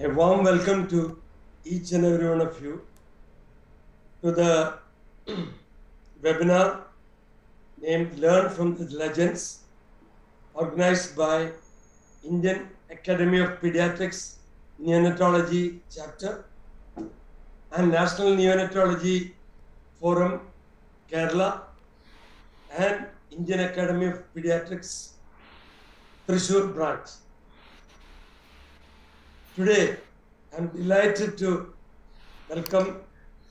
A warm welcome to each and every one of you to the webinar named Learn from the Legends, organized by Indian Academy of Pediatrics Neonatology Chapter and National Neonatology Forum Kerala and Indian Academy of Pediatrics Thrissur branch. Today, I'm delighted to welcome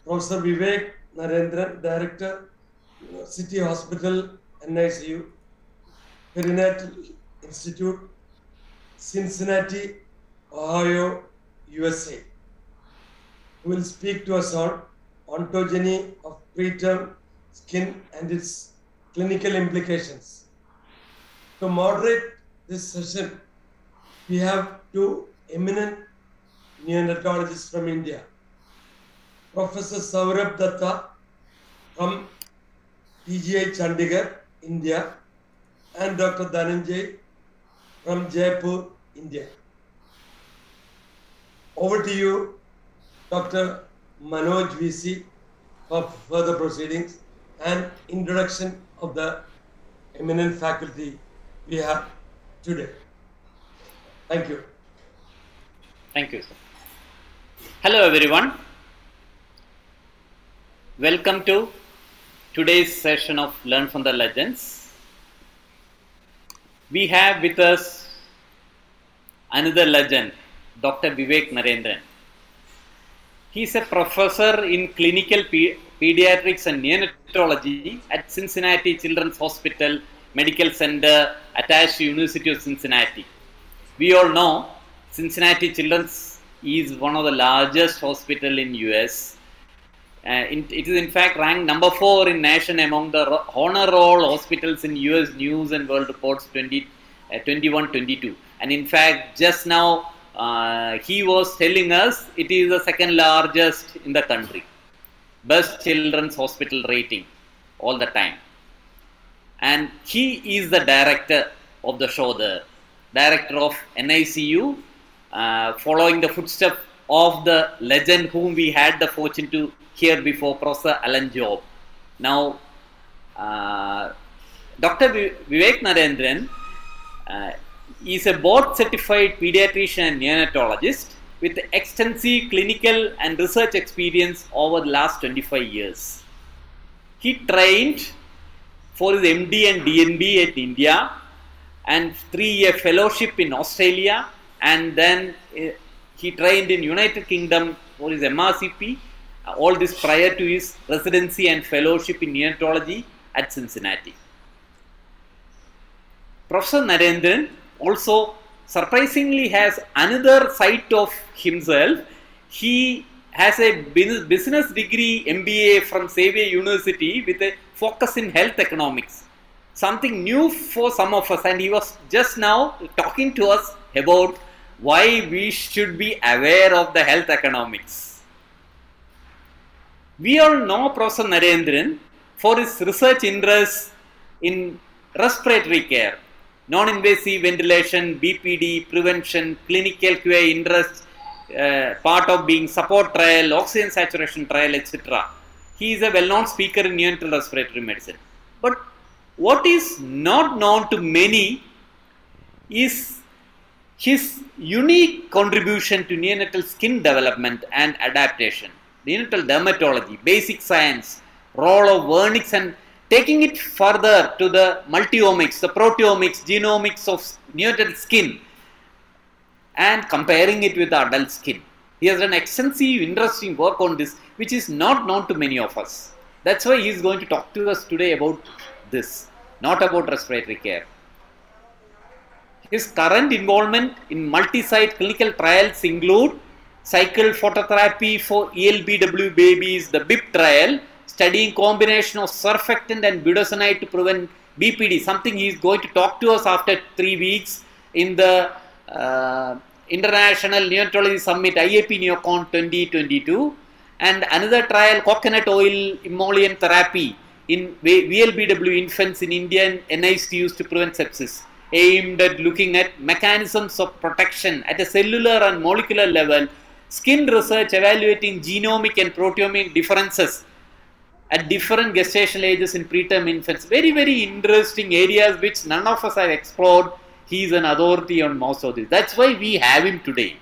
Professor Vivek Narendran, Director, City Hospital, NICU, Perinatal Institute, Cincinnati, Ohio, USA, who will speak to us on ontogeny of preterm skin and its clinical implications. To moderate this session, we have two eminent neonatologists from India. Professor Sourabh Dutta from PGI Chandigarh, India, and Dr. Dhananjay from Jaipur, India. Over to you, Dr. Manoj VC, for further proceedings and introduction of the eminent faculty we have today. Thank you. Thank you, sir. Hello, everyone. Welcome to today's session of Learn from the Legends. We have with us another legend, Dr. Vivek Narendran. He is a professor in clinical pe- pediatrics and neonatology at Cincinnati Children's Hospital Medical Center attached to University of Cincinnati. We all know Cincinnati Children's is one of the largest hospital in US. Uh, it is in fact ranked number four in nation among the honor roll hospitals in US News and World Reports 20, uh, 21-22. And in fact, just now uh, he was telling us it is the second largest in the country. Best children's hospital rating all the time. And he is the director of the show there, director of NICU, following the footsteps of the legend whom we had the fortune to hear before, Professor Alan Jobe. Now, uh, Dr. Vivek Narendran uh, is a board certified pediatrician and neonatologist with extensive clinical and research experience over the last 25 years. He trained for his MD and DNB at India and three year fellowship in Australia and then uh, he trained in United Kingdom for his MRCP all this prior to his residency and fellowship in neonatology at Cincinnati. Professor Narendran also surprisingly has another side of himself. He has a business degree MBA from Xavier University with a focus in health economics. Something new for some of us, and he was just now talking to us about why we should be aware of the health economics. We all know Professor Narendran for his research interests in respiratory care, non-invasive ventilation, BPD, prevention, clinical QA interest, uh, part of being support trial, oxygen saturation trial, etc. He is a well-known speaker in neonatal respiratory medicine. But what is not known to many is his unique contribution to neonatal skin development and adaptation, neonatal dermatology, basic science, role of vernix and taking it further to the multiomics, the proteomics, genomics of neonatal skin and comparing it with adult skin. He has done extensive, interesting work on this, which is not known to many of us. That's why he is going to talk to us today about this, not about respiratory care. His current involvement in multi-site clinical trials include cycle phototherapy for ELBW babies, the BIP trial, studying combination of surfactant and budesonide to prevent BPD, something he is going to talk to us after three weeks in the uh, International Neonatology Summit IAP Neocon 2022 and another trial coconut oil emollient therapy in VLBW infants in India and NICUs to prevent sepsis. Aimed at looking at mechanisms of protection at a cellular and molecular level, skin research evaluating genomic and proteomic differences at different gestational ages in preterm infants. Very, very interesting areas which none of us have explored. He is an authority on most of this. That's why we have him today.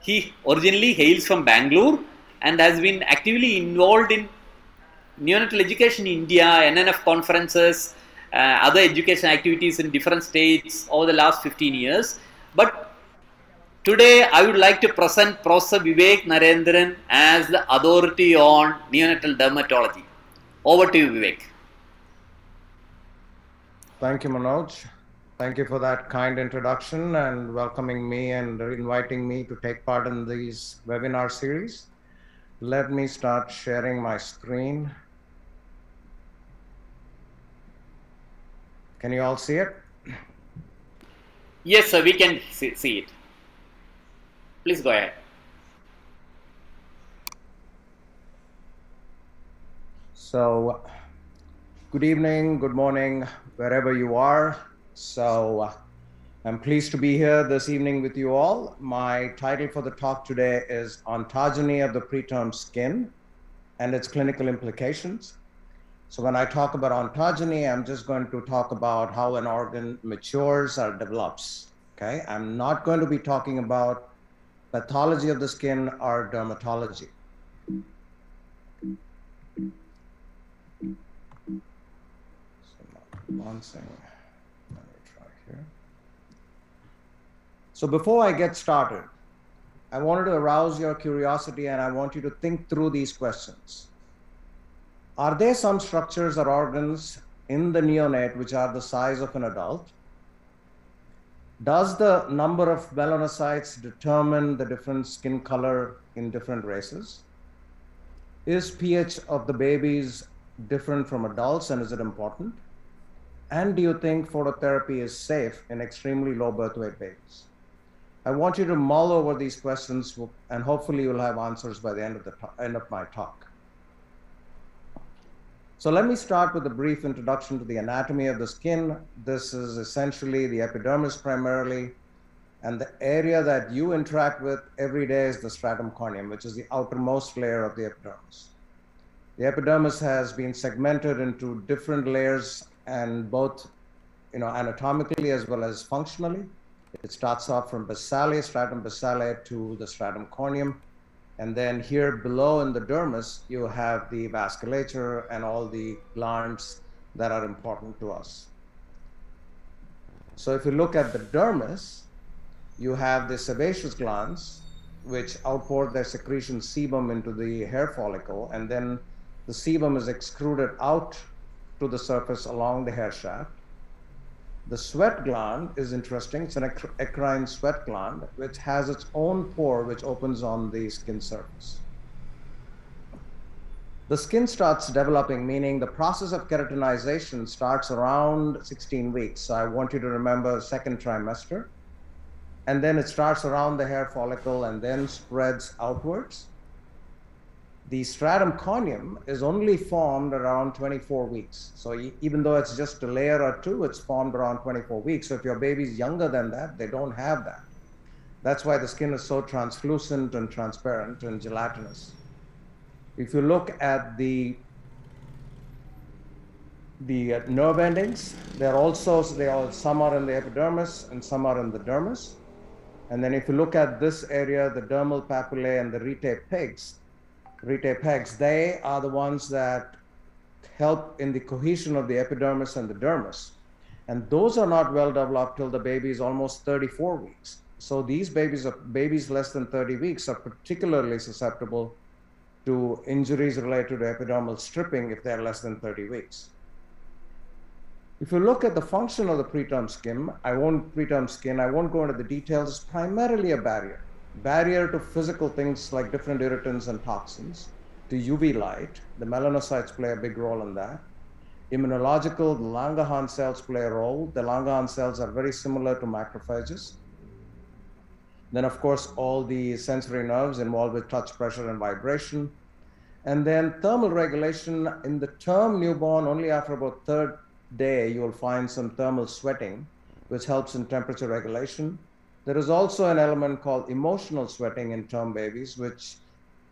He originally hails from Bangalore and has been actively involved in neonatal education in India, NNF conferences, Uh, other education activities in different states over the last 15 years. But Today, I would like to present Professor Vivek Narendran as the authority on neonatal dermatology. Over to you, Vivek. Thank you, Manoj. Thank you for that kind introduction and welcoming me and inviting me to take part in these webinar series. Let me start sharing my screen. Can you all see it? Yes, sir, we can see, see it. Please go ahead. So, good evening, good morning, wherever you are. So, I'm pleased to be here this evening with you all. My title for the talk today is Ontogeny of the Preterm Skin and its Clinical Implications. So, when I talk about ontogeny, I'm just going to talk about how an organ matures or develops. Okay, I'm not going to be talking about pathology of the skin or dermatology. One second. Let me try here. So before I get started, I wanted to arouse your curiosity and I want you to think through these questions. Are there some structures or organs in the neonate which are the size of an adult? Does the number of melanocytes determine the different skin color in different races? Is pH of the babies different from adults and is it important? And do you think phototherapy is safe in extremely low birth weight babies? I want you to mull over these questions and hopefully you'll have answers by the end of the end of my talk. So let me start with a brief introduction to the anatomy of the skin. This is essentially the epidermis primarily, and the area that you interact with every day is the stratum corneum, which is the outermost layer of the epidermis. The epidermis has been segmented into different layers and both you know, anatomically as well as functionally. It starts off from basale, stratum basale to the stratum corneum. And then here below in the dermis, you have the vasculature and all the glands that are important to us. So if you look at the dermis, you have the sebaceous glands, which output their secretion sebum into the hair follicle, and then the sebum is extruded out to the surface along the hair shaft. The sweat gland is interesting. It's an eccrine sweat gland, which has its own pore, which opens on the skin surface. The skin starts developing, meaning the process of keratinization starts around 16 weeks. So I want you to remember second trimester. And then it starts around the hair follicle and then spreads outwards the stratum corneum is only formed around 24 weeks. So even though it's just a layer or two, it's formed around 24 weeks. So if your baby's younger than that, they don't have that. That's why the skin is so translucent and transparent and gelatinous. If you look at the the uh, nerve endings, they're also they are some are in the epidermis and some are in the dermis. And then if you look at this area, the dermal papillae and the rete pegs, rete pegs, they are the ones that help in the cohesion of the epidermis and the dermis. And those are not well developed till the baby is almost 34 weeks. So these babies are babies less than 30 weeks are particularly susceptible to injuries related to epidermal stripping if they're less than 30 weeks. If you look at the function of the preterm skin, I won't preterm skin, I won't go into the details, it's primarily a barrier barrier to physical things like different irritants and toxins, to UV light. The melanocytes play a big role in that. Immunological, the Langerhans cells play a role. The Langerhans cells are very similar to macrophages. Then, of course, all the sensory nerves involved with touch, pressure, and vibration. And then thermal regulation in the term newborn, only after about third day, you will find some thermal sweating, which helps in temperature regulation. There is also an element called emotional sweating in term babies, which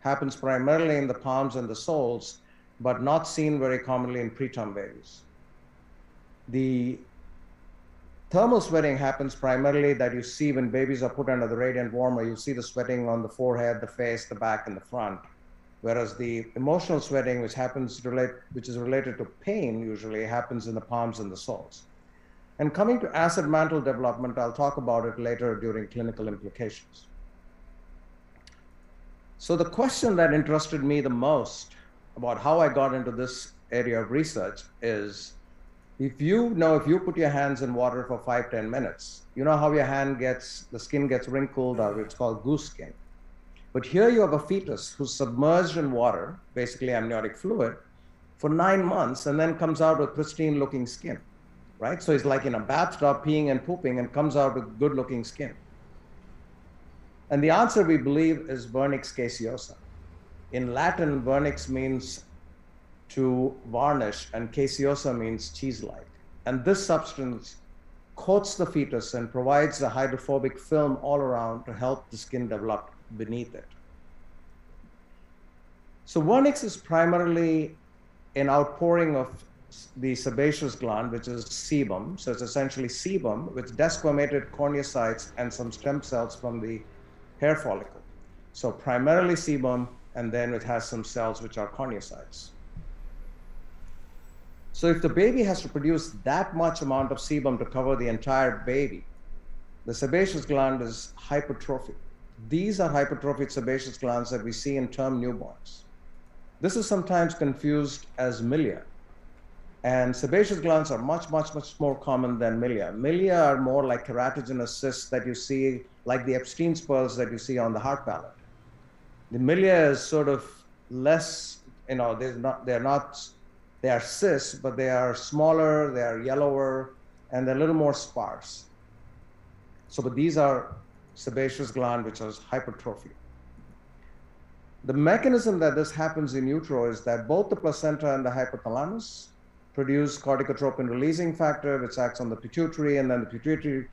happens primarily in the palms and the soles, but not seen very commonly in preterm babies. The thermal sweating happens primarily that you see when babies are put under the radiant warmer, you see the sweating on the forehead, the face, the back, and the front. Whereas the emotional sweating, which happens relate, which is related to pain, usually happens in the palms and the soles. And coming to acid mantle development, I'll talk about it later during clinical implications. So the question that interested me the most about how I got into this area of research is if you know if you put your hands in water for five ten minutes, you know how your hand gets the skin gets wrinkled or it's called goose skin. But here you have a fetus who's submerged in water, basically amniotic fluid, for nine months and then comes out with pristine looking skin, right? So he's like in a bathtub peeing and pooping and comes out with good looking skin. And the answer we believe is vernix caseosa. In Latin, vernix means to varnish and caseosa means cheese-like. And this substance coats the fetus and provides a hydrophobic film all around to help the skin develop beneath it. So vernix is primarily an outpouring of the sebaceous gland, which is sebum. So it's essentially sebum with desquamated corneocytes and some stem cells from the hair follicle. So primarily sebum, and then it has some cells which are corneocytes. So if the baby has to produce that much amount of sebum to cover the entire baby, the sebaceous gland is hypertrophic. These are hypertrophic sebaceous glands that we see in term newborns. This is sometimes confused as milia. And sebaceous glands are much, much, much more common than milia. Milia are more like keratogenous cysts that you see, like the Epstein pearls that you see on the hard palate. The milia is sort of less, you know, they're not, they're not, they are cysts, but they are smaller, they are yellower, and they're a little more sparse. So, but these are sebaceous gland, which has hypertrophy. The mechanism that this happens in utero is that both the placenta and the hypothalamus produce corticotropin releasing factor, which acts on the pituitary, and then the pituitary,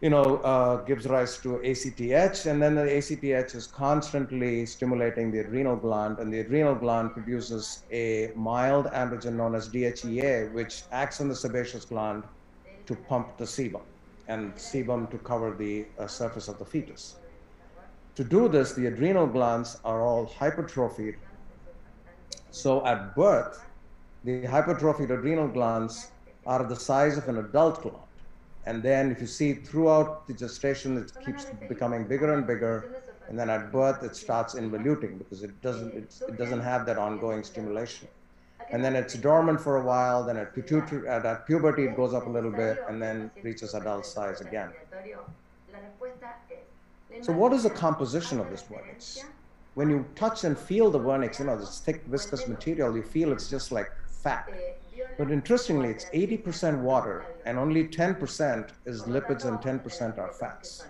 you know, uh, gives rise to ACTH, and then the ACTH is constantly stimulating the adrenal gland, and the adrenal gland produces a mild androgen known as DHEA, which acts on the sebaceous gland to pump the sebum and sebum to cover the uh, surface of the fetus. To do this, the adrenal glands are all hypertrophied. So at birth, the hypertrophied adrenal glands are the size of an adult gland. And then if you see throughout the gestation, it keeps becoming bigger and bigger. And then at birth, it starts involuting because it doesn't, it, doesn't have that ongoing stimulation. And then it's dormant for a while, then at, pituitary, at puberty, it goes up a little bit and then reaches adult size again. So what is the composition of this vernix? When you touch and feel the vernix, you know, this thick viscous material, you feel it's just like fat. But interestingly, it's 80% water and only 10% is lipids and 10% are fats.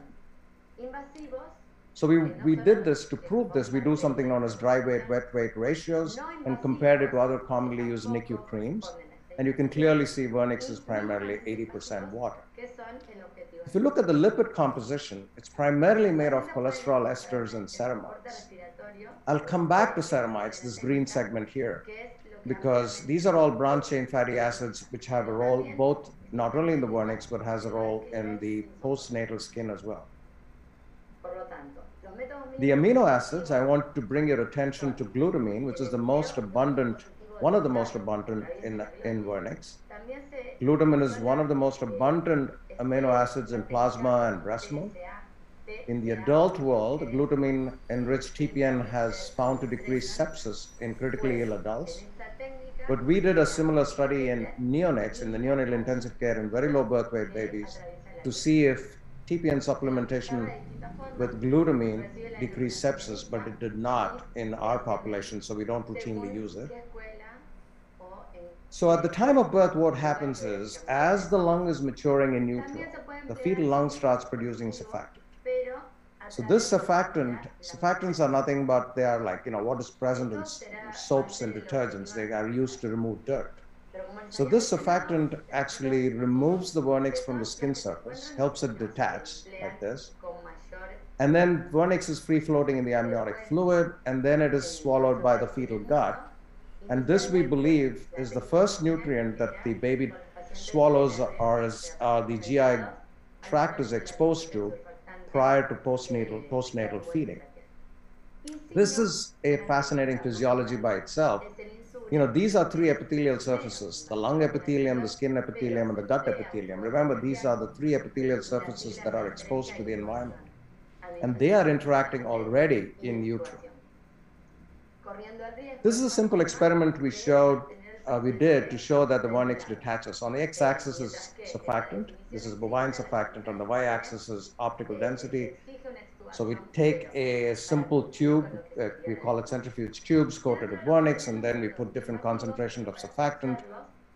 So we, we did this to prove this. We do something known as dry weight, wet weight ratios and compared it to other commonly used NICU creams. And you can clearly see vernix is primarily 80% water. If you look at the lipid composition, it's primarily made of cholesterol esters and ceramides. I'll come back to ceramides, this green segment here, because these are all branched chain fatty acids which have a role both not only in the vernix but has a role in the postnatal skin as well. The amino acids, I want to bring your attention to glutamine, which is the most abundant, one of the most abundant in, in vernix. Glutamine is one of the most abundant amino acids in plasma and breast milk. In the adult world, glutamine enriched TPN has found to decrease sepsis in critically ill adults. But we did a similar study in neonates, in the neonatal intensive care in very low birth weight babies, to see if TPN supplementation with glutamine decreased sepsis, but it did not in our population, so we don't routinely use it. So at the time of birth, what happens is, as the lung is maturing in utero, the fetal lung starts producing surfactant. So this surfactant, surfactants are nothing but they are like, you know, what is present in soaps and detergents. They are used to remove dirt. So this surfactant actually removes the vernix from the skin surface, helps it detach like this. And then vernix is free floating in the amniotic fluid, and then it is swallowed by the fetal gut. And this, we believe, is the first nutrient that the baby swallows or is, uh, the GI tract is exposed to prior to postnatal, postnatal feeding. This is a fascinating physiology by itself. You know, these are three epithelial surfaces, the lung epithelium, the skin epithelium, and the gut epithelium. Remember, these are the three epithelial surfaces that are exposed to the environment. And they are interacting already in utero. This is a simple experiment we showed, uh, we did to show that the vernix detaches. On the x-axis is surfactant. This is bovine surfactant. On the y-axis is optical density. So we take a simple tube, uh, we call it centrifuge tubes coated with vernix, and then we put different concentrations of surfactant,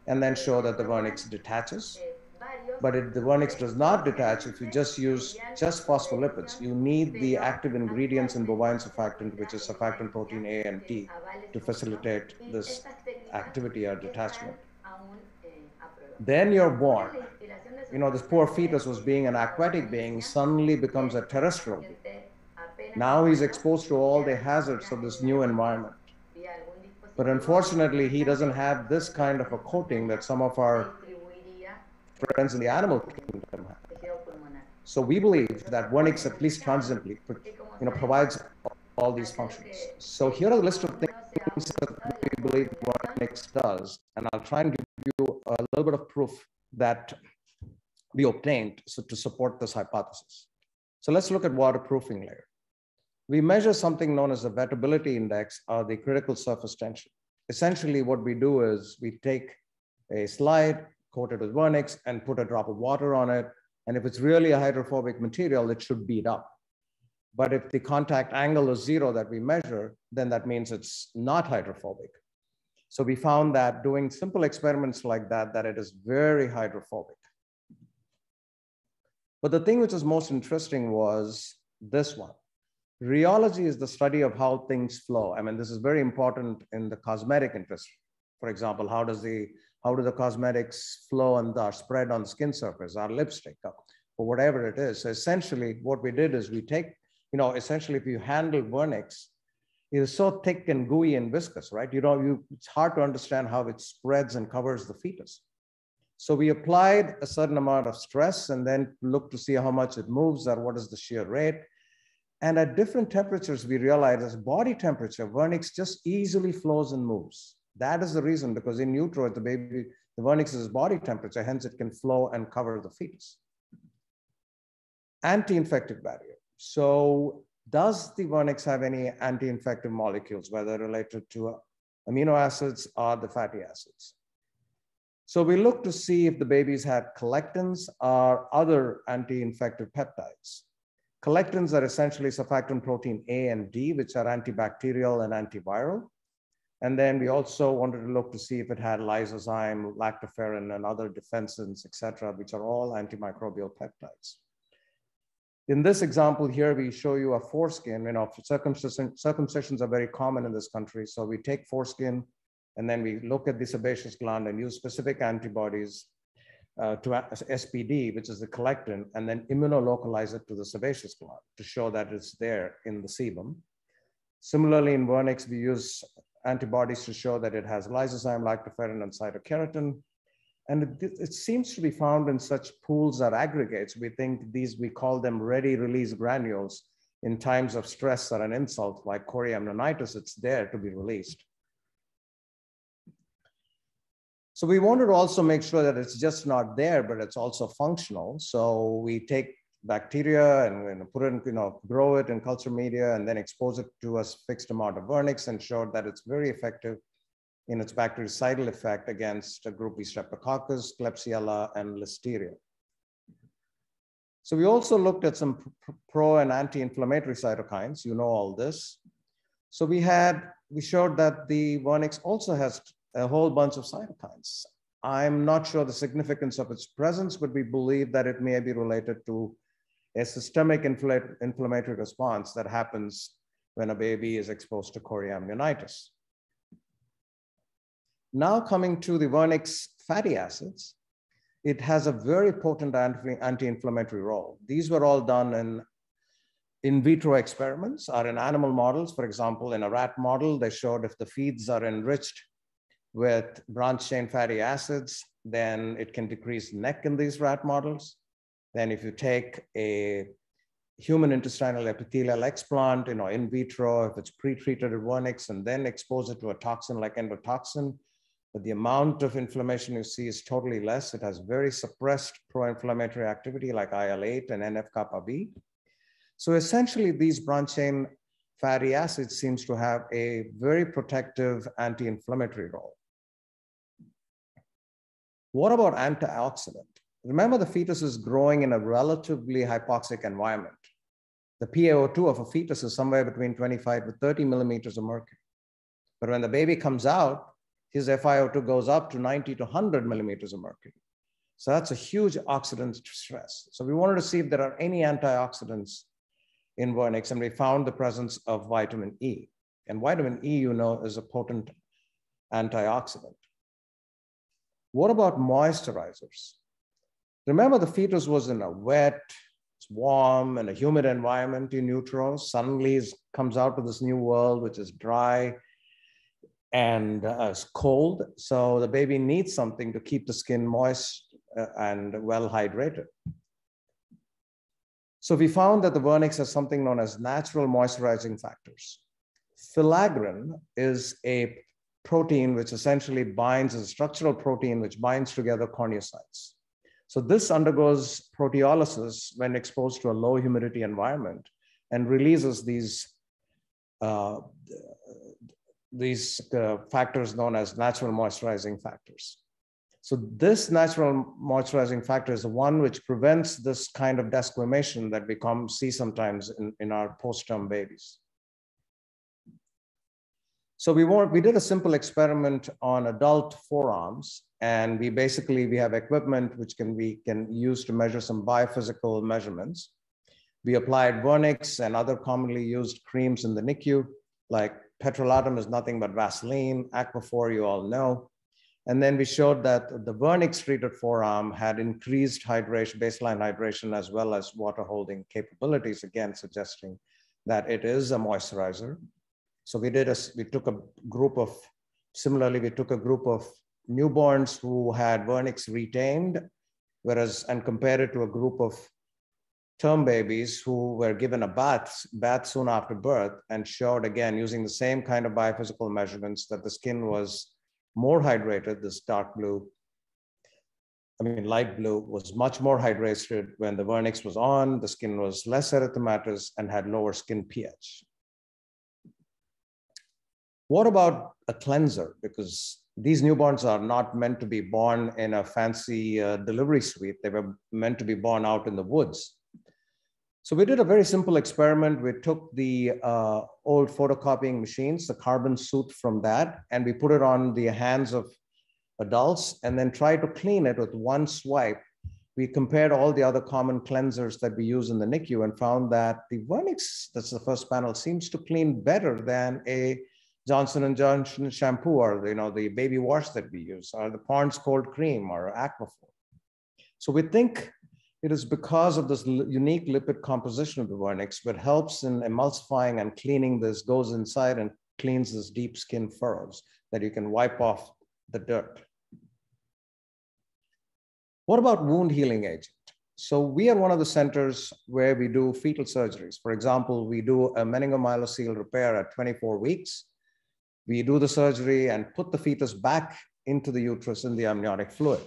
and then show that the vernix detaches. But if the vernix does not detach, if you just use just phospholipids, you need the active ingredients in bovine surfactant, which is surfactant protein A and D, to facilitate this activity or detachment. Then you're born. You know, this poor fetus was being an aquatic being, suddenly becomes a terrestrial being. Now he's exposed to all the hazards of this new environment. But unfortunately, he doesn't have this kind of a coating that some of our friends in the animal kingdom have. So we believe that vernix, at least transiently, you know, provides all these functions. So here are the list of things that we believe vernix does, and I'll try and give you a little bit of proof that we obtained so to support this hypothesis. So let's look at waterproofing layer. We measure something known as the wettability index or the critical surface tension. Essentially what we do is we take a slide, coat it with vernix and put a drop of water on it. And if it's really a hydrophobic material, it should bead up. But if the contact angle is zero that we measure, then that means it's not hydrophobic. So we found that doing simple experiments like that, that it is very hydrophobic. But the thing which was most interesting was this one. Rheology is the study of how things flow. I mean, this is very important in the cosmetic industry. For example, how does the how do the cosmetics flow and are spread on skin surface, our lipstick, uh, or whatever it is. So essentially, what we did is we take, you know, essentially, if you handle vernix, it is so thick and gooey and viscous, right? You know, you, it's hard to understand how it spreads and covers the fetus. So we applied a certain amount of stress and then looked to see how much it moves or what is the shear rate. And at different temperatures, we realized as body temperature, vernix just easily flows and moves. That is the reason, because in utero, the baby, the vernix is body temperature, hence it can flow and cover the fetus. Anti-infective barrier. So does the vernix have any anti-infective molecules, whether related to amino acids or the fatty acids? So we looked to see if the babies had collectins or other anti-infective peptides. Collectins are essentially surfactant protein A and D, which are antibacterial and antiviral. And then we also wanted to look to see if it had lysozyme, lactoferrin, and other defensins, et cetera, which are all antimicrobial peptides. In this example here, we show you a foreskin. You know, circumcision, circumcisions are very common in this country. So we take foreskin, and then we look at the sebaceous gland and use specific antibodies uh, to SPD, which is the collectin, and then immunolocalize it to the sebaceous gland to show that it's there in the sebum. Similarly, in vernix, we use antibodies to show that it has lysozyme, lactoferrin, and cytokeratin. And it, it, seems to be found in such pools or aggregates. We think these, we call them ready release granules in times of stress or an insult like chorioamnionitis, it's there to be released. So we wanted to also make sure that it's just not there, but it's also functional. So we take bacteria and put it, in, you know, grow it in culture media and then expose it to a fixed amount of vernix and showed that it's very effective in its bactericidal effect against a group B streptococcus, Klebsiella, and Listeria. So we also looked at some pro and anti-inflammatory cytokines. You know all this. So we had, we showed that the vernix also has a whole bunch of cytokines. I'm not sure the significance of its presence, but we believe that it may be related to a systemic inflammatory response that happens when a baby is exposed to chorioamnionitis. Now coming to the vernix fatty acids, it has a very potent anti-inflammatory role. These were all done in in vitro experiments or in animal models. For example, in a rat model, they showed if the feeds are enriched with branch chain fatty acids, then it can decrease NEC in these rat models. Then if you take a human intestinal epithelial explant, you know, in vitro, if it's pre-treated with vernix and then expose it to a toxin like endotoxin, but the amount of inflammation you see is totally less. It has very suppressed pro-inflammatory activity like IL-8 and NF-kappa B. So essentially these branch chain fatty acids seems to have a very protective anti-inflammatory role. What about antioxidant? Remember the fetus is growing in a relatively hypoxic environment. The PaO2 of a fetus is somewhere between 25 to 30 millimeters of mercury. But when the baby comes out, his FiO2 goes up to 90 to 100 millimeters of mercury. So that's a huge oxidant stress. So we wanted to see if there are any antioxidants in vernix, and we found the presence of vitamin E. And vitamin E, you know, is a potent antioxidant. What about moisturizers? Remember the fetus was in a wet, warm, and a humid environment in utero. Suddenly it comes out to this new world, which is dry, and uh, it's cold. So the baby needs something to keep the skin moist uh, and well hydrated. So we found that the vernix has something known as natural moisturizing factors. Filaggrin is a protein which essentially binds, a structural protein which binds together corneocytes. So this undergoes proteolysis when exposed to a low humidity environment and releases these uh, these uh, factors known as natural moisturizing factors. So this natural moisturizing factor is the one which prevents this kind of desquamation that we come see sometimes in, in our post-term babies. So we, we did a simple experiment on adult forearms and we basically, we have equipment which can we can use to measure some biophysical measurements. We applied Vernix and other commonly used creams in the NICU like petrolatum is nothing but Vaseline, Aquaphor you all know. And then we showed that the vernix treated forearm had increased hydration, baseline hydration, as well as water holding capabilities, again, suggesting that it is a moisturizer. So we did a, we took a group of, similarly, we took a group of newborns who had vernix retained, whereas, and compared it to a group of term babies who were given a bath, bath soon after birth and showed again using the same kind of biophysical measurements that the skin was more hydrated, this dark blue, I mean, light blue was much more hydrated when the vernix was on, the skin was less erythematous and had lower skin pH. What about a cleanser? Because these newborns are not meant to be born in a fancy uh, delivery suite. They were meant to be born out in the woods. So we did a very simple experiment. We took the uh, old photocopying machines, the carbon soot from that, and we put it on the hands of adults and then tried to clean it with one swipe. We compared all the other common cleansers that we use in the NICU and found that the Vernix, that's the first panel, seems to clean better than a Johnson & Johnson shampoo or you know the baby wash that we use or the Pond's cold cream or Aquaphor. So we think it is because of this unique lipid composition of the vernix, but helps in emulsifying and cleaning this, goes inside and cleans this deep skin furrows that you can wipe off the dirt. What about wound healing agent? So we are one of the centers where we do fetal surgeries. For example, we do a meningomyelocele repair at 24 weeks. We do the surgery and put the fetus back into the uterus in the amniotic fluid.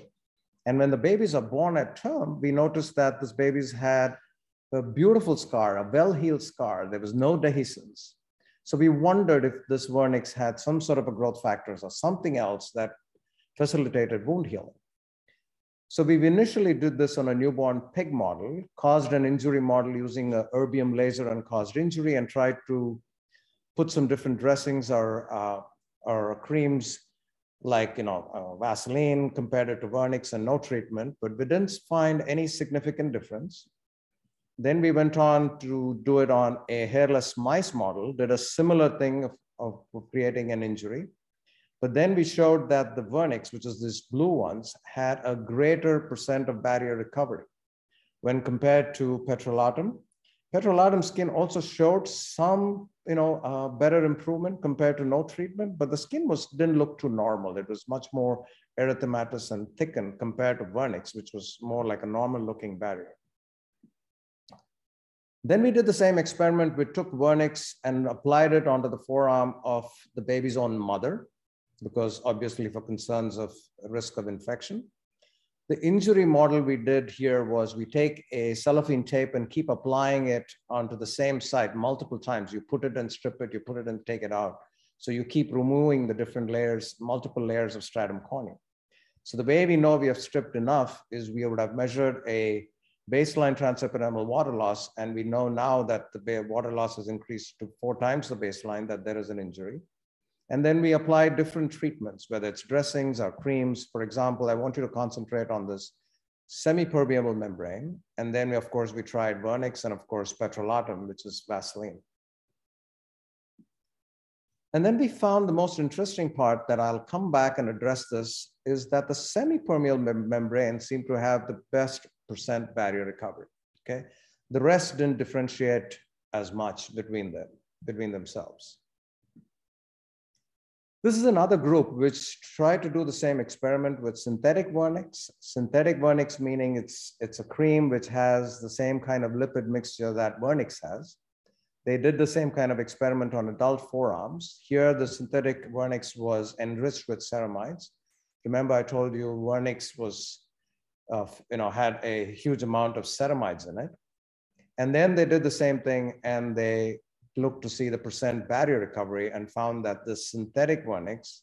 And when the babies are born at term, we noticed that this babies had a beautiful scar, a well-healed scar. There was no dehiscence. So we wondered if this vernix had some sort of a growth factors or something else that facilitated wound healing. So we initially did this on a newborn pig model, caused an injury model using a erbium laser and caused injury and tried to put some different dressings or, uh, or creams like you know uh, Vaseline compared it to Vernix and no treatment, but we didn't find any significant difference. Then we went on to do it on a hairless mice model, did a similar thing of, of creating an injury. But then we showed that the vernix, which is these blue ones, had a greater percent of barrier recovery when compared to petrolatum. Petrolatum skin also showed some, you know, uh, better improvement compared to no treatment, but the skin was didn't look too normal. It was much more erythematous and thickened compared to vernix, which was more like a normal looking barrier. Then we did the same experiment. We took vernix and applied it onto the forearm of the baby's own mother because obviously for concerns of risk of infection. The injury model we did here was we take a cellophane tape and keep applying it onto the same site multiple times. You put it and strip it, you put it and take it out. So you keep removing the different layers, multiple layers of stratum corneum. So the way we know we have stripped enough is we would have measured a baseline transepidermal water loss, and we know now that the water loss has increased to four times the baseline, that there is an injury. And then we apply different treatments, whether it's dressings or creams. For example, I want you to concentrate on this semi-permeable membrane. And then, we, of course, we tried vernix and, of course, petrolatum, which is Vaseline. And then we found the most interesting part that I'll come back and address this is that the semi-permeable mem membrane seemed to have the best percent barrier recovery, okay? The rest didn't differentiate as much between them, between themselves. This is another group which tried to do the same experiment with synthetic vernix. Synthetic vernix meaning it's, it's a cream which has the same kind of lipid mixture that vernix has. They did the same kind of experiment on adult forearms. Here, the synthetic vernix was enriched with ceramides. Remember, I told you vernix was, uh, you know, had a huge amount of ceramides in it. And then they did the same thing and they looked to see the percent barrier recovery and found that the synthetic vernix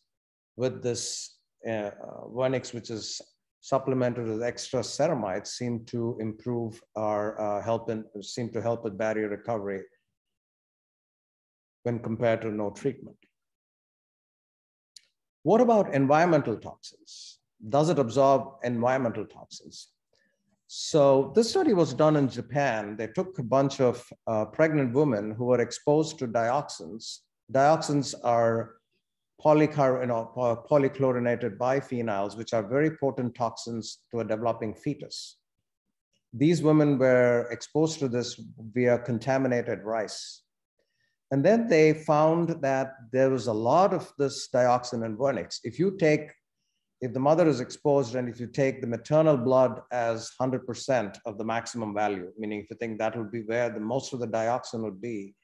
with this uh, vernix, which is supplemented with extra ceramides, seem to improve our uh, help in, seem to help with barrier recovery when compared to no treatment. What about environmental toxins? Does it absorb environmental toxins? So this study was done in Japan. They took a bunch of uh, pregnant women who were exposed to dioxins. Dioxins are you know, polychlorinated biphenyls, which are very potent toxins to a developing fetus. These women were exposed to this via contaminated rice. And then they found that there was a lot of this dioxin in vernix. If you take if the mother is exposed and if you take the maternal blood as 100% of the maximum value, meaning if you think that would be where the most of the dioxin would be,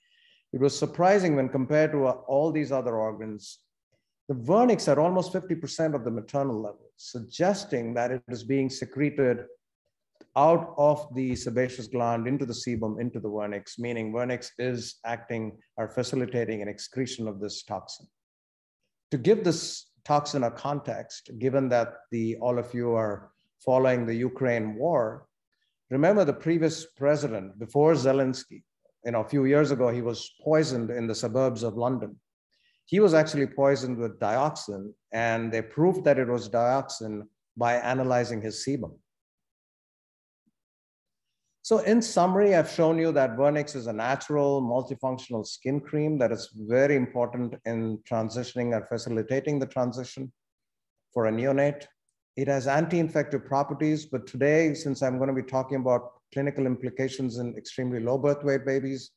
it was surprising when compared to uh, all these other organs, the vernix are almost 50% of the maternal level, suggesting that it is being secreted out of the sebaceous gland into the sebum, into the vernix, meaning vernix is acting or facilitating an excretion of this toxin. To give this toxin a context, given that the all of you are following the Ukraine war, remember the previous president before Zelensky, you know, a few years ago, he was poisoned in the suburbs of London. He was actually poisoned with dioxin, and they proved that it was dioxin by analyzing his sebum. So in summary, I've shown you that Vernix is a natural multifunctional skin cream that is very important in transitioning or facilitating the transition for a neonate. It has anti-infective properties, but today, since I'm going to be talking about clinical implications in extremely low birth weight babies,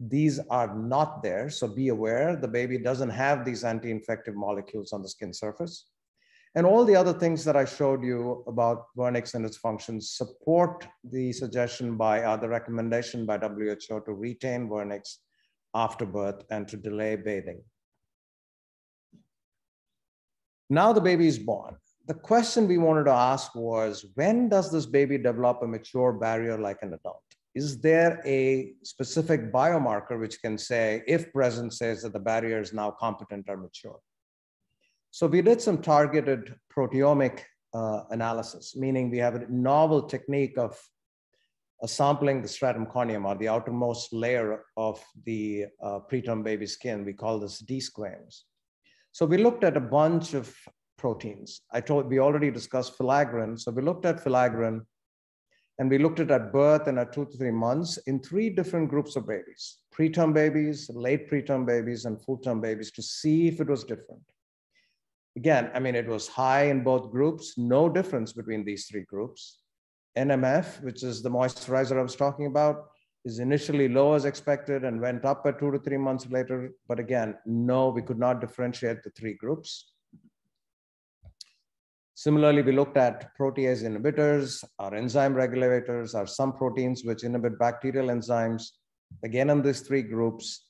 these are not there. So be aware the baby doesn't have these anti-infective molecules on the skin surface. And all the other things that I showed you about vernix and its functions support the suggestion by uh, the recommendation by WHO to retain vernix after birth and to delay bathing. Now the baby is born. The question we wanted to ask was, when does this baby develop a mature barrier like an adult? Is there a specific biomarker which can say, if present, says that the barrier is now competent or mature? So we did some targeted proteomic uh, analysis, meaning we have a novel technique of uh, sampling the stratum corneum or the outermost layer of the uh, preterm baby skin. We call this D-squames. So we looked at a bunch of proteins. I told we already discussed filaggrin. So we looked at filaggrin and we looked at at birth and at two to three months in three different groups of babies, preterm babies, late preterm babies, and full-term babies to see if it was different. Again, I mean, it was high in both groups, no difference between these three groups. NMF, which is the moisturizer I was talking about, is initially low as expected and went up at two to three months later. But again, no, we could not differentiate the three groups. Similarly, we looked at protease inhibitors, our enzyme regulators, our some proteins which inhibit bacterial enzymes. Again, in these three groups,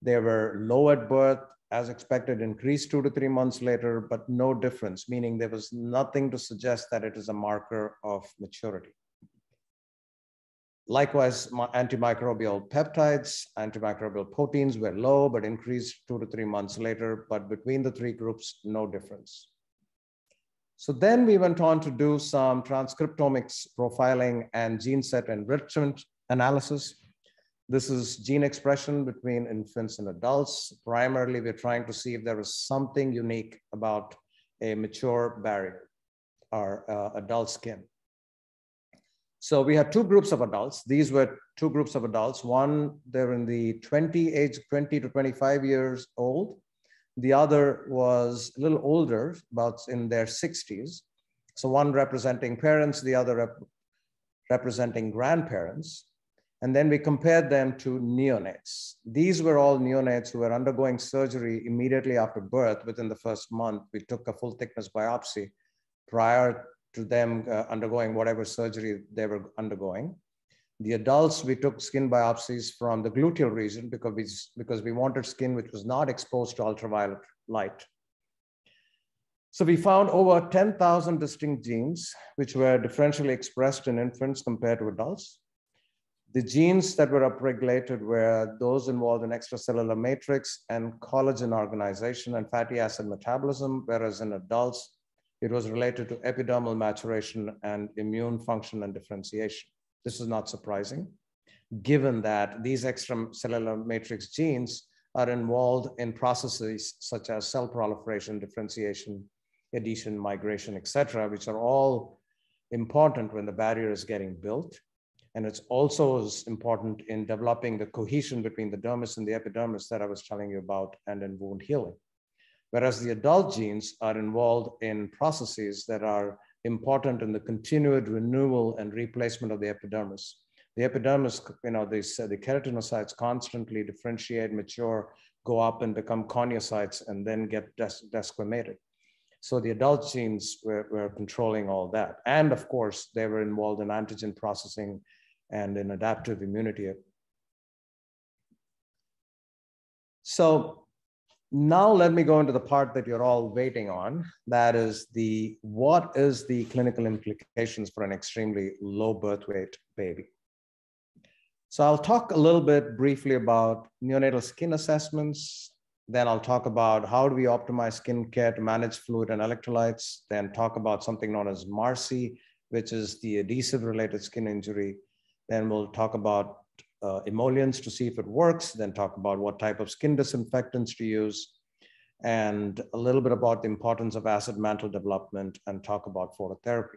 they were low at birth, as expected, increased two to three months later, but no difference, meaning there was nothing to suggest that it is a marker of maturity. Likewise, antimicrobial peptides, antimicrobial proteins were low, but increased two to three months later, but between the three groups, no difference. So then we went on to do some transcriptomics profiling and gene set enrichment analysis. This is gene expression between infants and adults. Primarily, we're trying to see if there is something unique about a mature barrier or uh, adult skin. So we had two groups of adults. These were two groups of adults. One, they're in the 20 age, 20 to 25 years old. The other was a little older, about in their 60s. So one representing parents, the other rep representing grandparents. And then we compared them to neonates. These were all neonates who were undergoing surgery immediately after birth. Within the first month, we took a full thickness biopsy prior to them uh, undergoing whatever surgery they were undergoing. The adults, we took skin biopsies from the gluteal region because we, because we wanted skin which was not exposed to ultraviolet light. So we found over 10,000 distinct genes which were differentially expressed in infants compared to adults. The genes that were upregulated were those involved in extracellular matrix and collagen organization and fatty acid metabolism, whereas in adults, it was related to epidermal maturation and immune function and differentiation. This is not surprising, given that these extracellular matrix genes are involved in processes such as cell proliferation, differentiation, adhesion, migration, et cetera, which are all important when the barrier is getting built. And it's also as important in developing the cohesion between the dermis and the epidermis that I was telling you about and in wound healing. Whereas the adult genes are involved in processes that are important in the continued renewal and replacement of the epidermis. The epidermis, you know, the keratinocytes constantly differentiate, mature, go up and become corneocytes and then get des desquamated. So the adult genes were, were controlling all that. And of course, they were involved in antigen processing and in adaptive immunity. So now let me go into the part that you're all waiting on. That is the, what is the clinical implications for an extremely low birth weight baby? So I'll talk a little bit briefly about neonatal skin assessments. Then I'll talk about how do we optimize skin care to manage fluid and electrolytes. Then talk about something known as MARSI, which is the adhesive related skin injury. Then we'll talk about uh, emollients to see if it works, then talk about what type of skin disinfectants to use, and a little bit about the importance of acid mantle development and talk about phototherapy.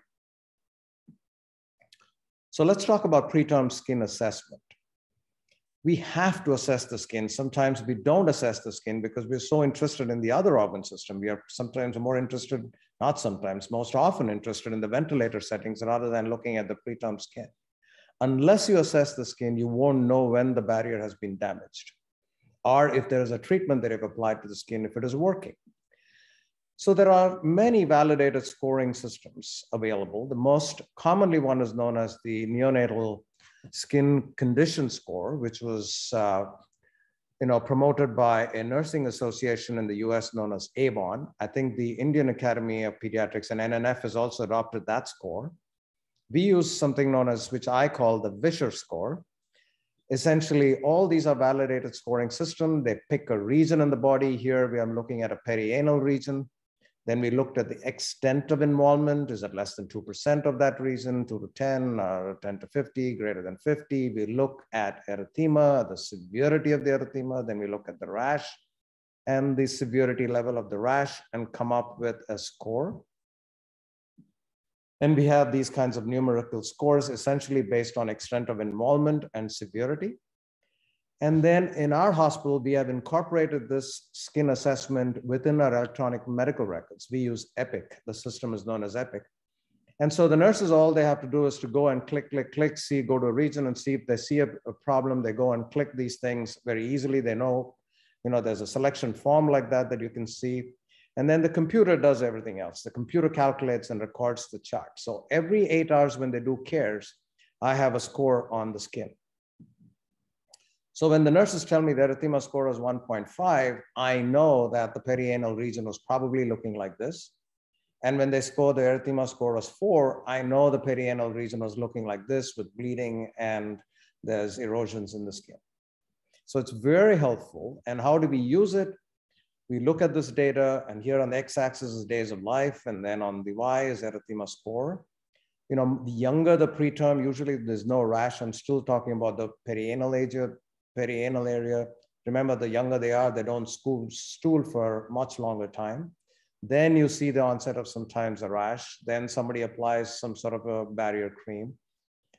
So let's talk about preterm skin assessment. We have to assess the skin. Sometimes we don't assess the skin because we're so interested in the other organ system. We are sometimes more interested, not sometimes, most often interested in the ventilator settings rather than looking at the preterm skin unless you assess the skin, you won't know when the barrier has been damaged or if there is a treatment that you've applied to the skin, if it is working. So there are many validated scoring systems available. The most commonly one is known as the neonatal skin condition score, which was uh, you know, promoted by a nursing association in the US known as AWHONN. I think the Indian Academy of Pediatrics and NNF has also adopted that score we use something known as, which I call the Visscher score. Essentially, all these are validated scoring system. They pick a region in the body. Here we are looking at a perianal region. Then we looked at the extent of involvement. Is it less than 2% of that region, 2 to 10, or 10 to 50, greater than 50? We look at erythema, the severity of the erythema. Then we look at the rash and the severity level of the rash and come up with a score. And we have these kinds of numerical scores essentially based on extent of involvement and severity. And then in our hospital, we have incorporated this skin assessment within our electronic medical records. We use Epic. The system is known as Epic. And so the nurses, all they have to do is to go and click, click, click, see, go to a region and see if they see a, a problem. They go and click these things very easily. They know, you know, there's a selection form like that that you can see. And then the computer does everything else. The computer calculates and records the chart. So every eight hours when they do cares, I have a score on the skin. So when the nurses tell me the erythema score is 1.5, I know that the perianal region was probably looking like this. And when they score the erythema score was four, I know the perianal region was looking like this with bleeding and there's erosions in the skin. So it's very helpful. And how do we use it? We look at this data and here on the x-axis is days of life and then on the y is erythema score. You know, the younger the preterm, usually there's no rash. I'm still talking about the perianal age perianal area. Remember, the younger they are, they don't school, stool for much longer time. Then you see the onset of sometimes a rash. Then somebody applies some sort of a barrier cream.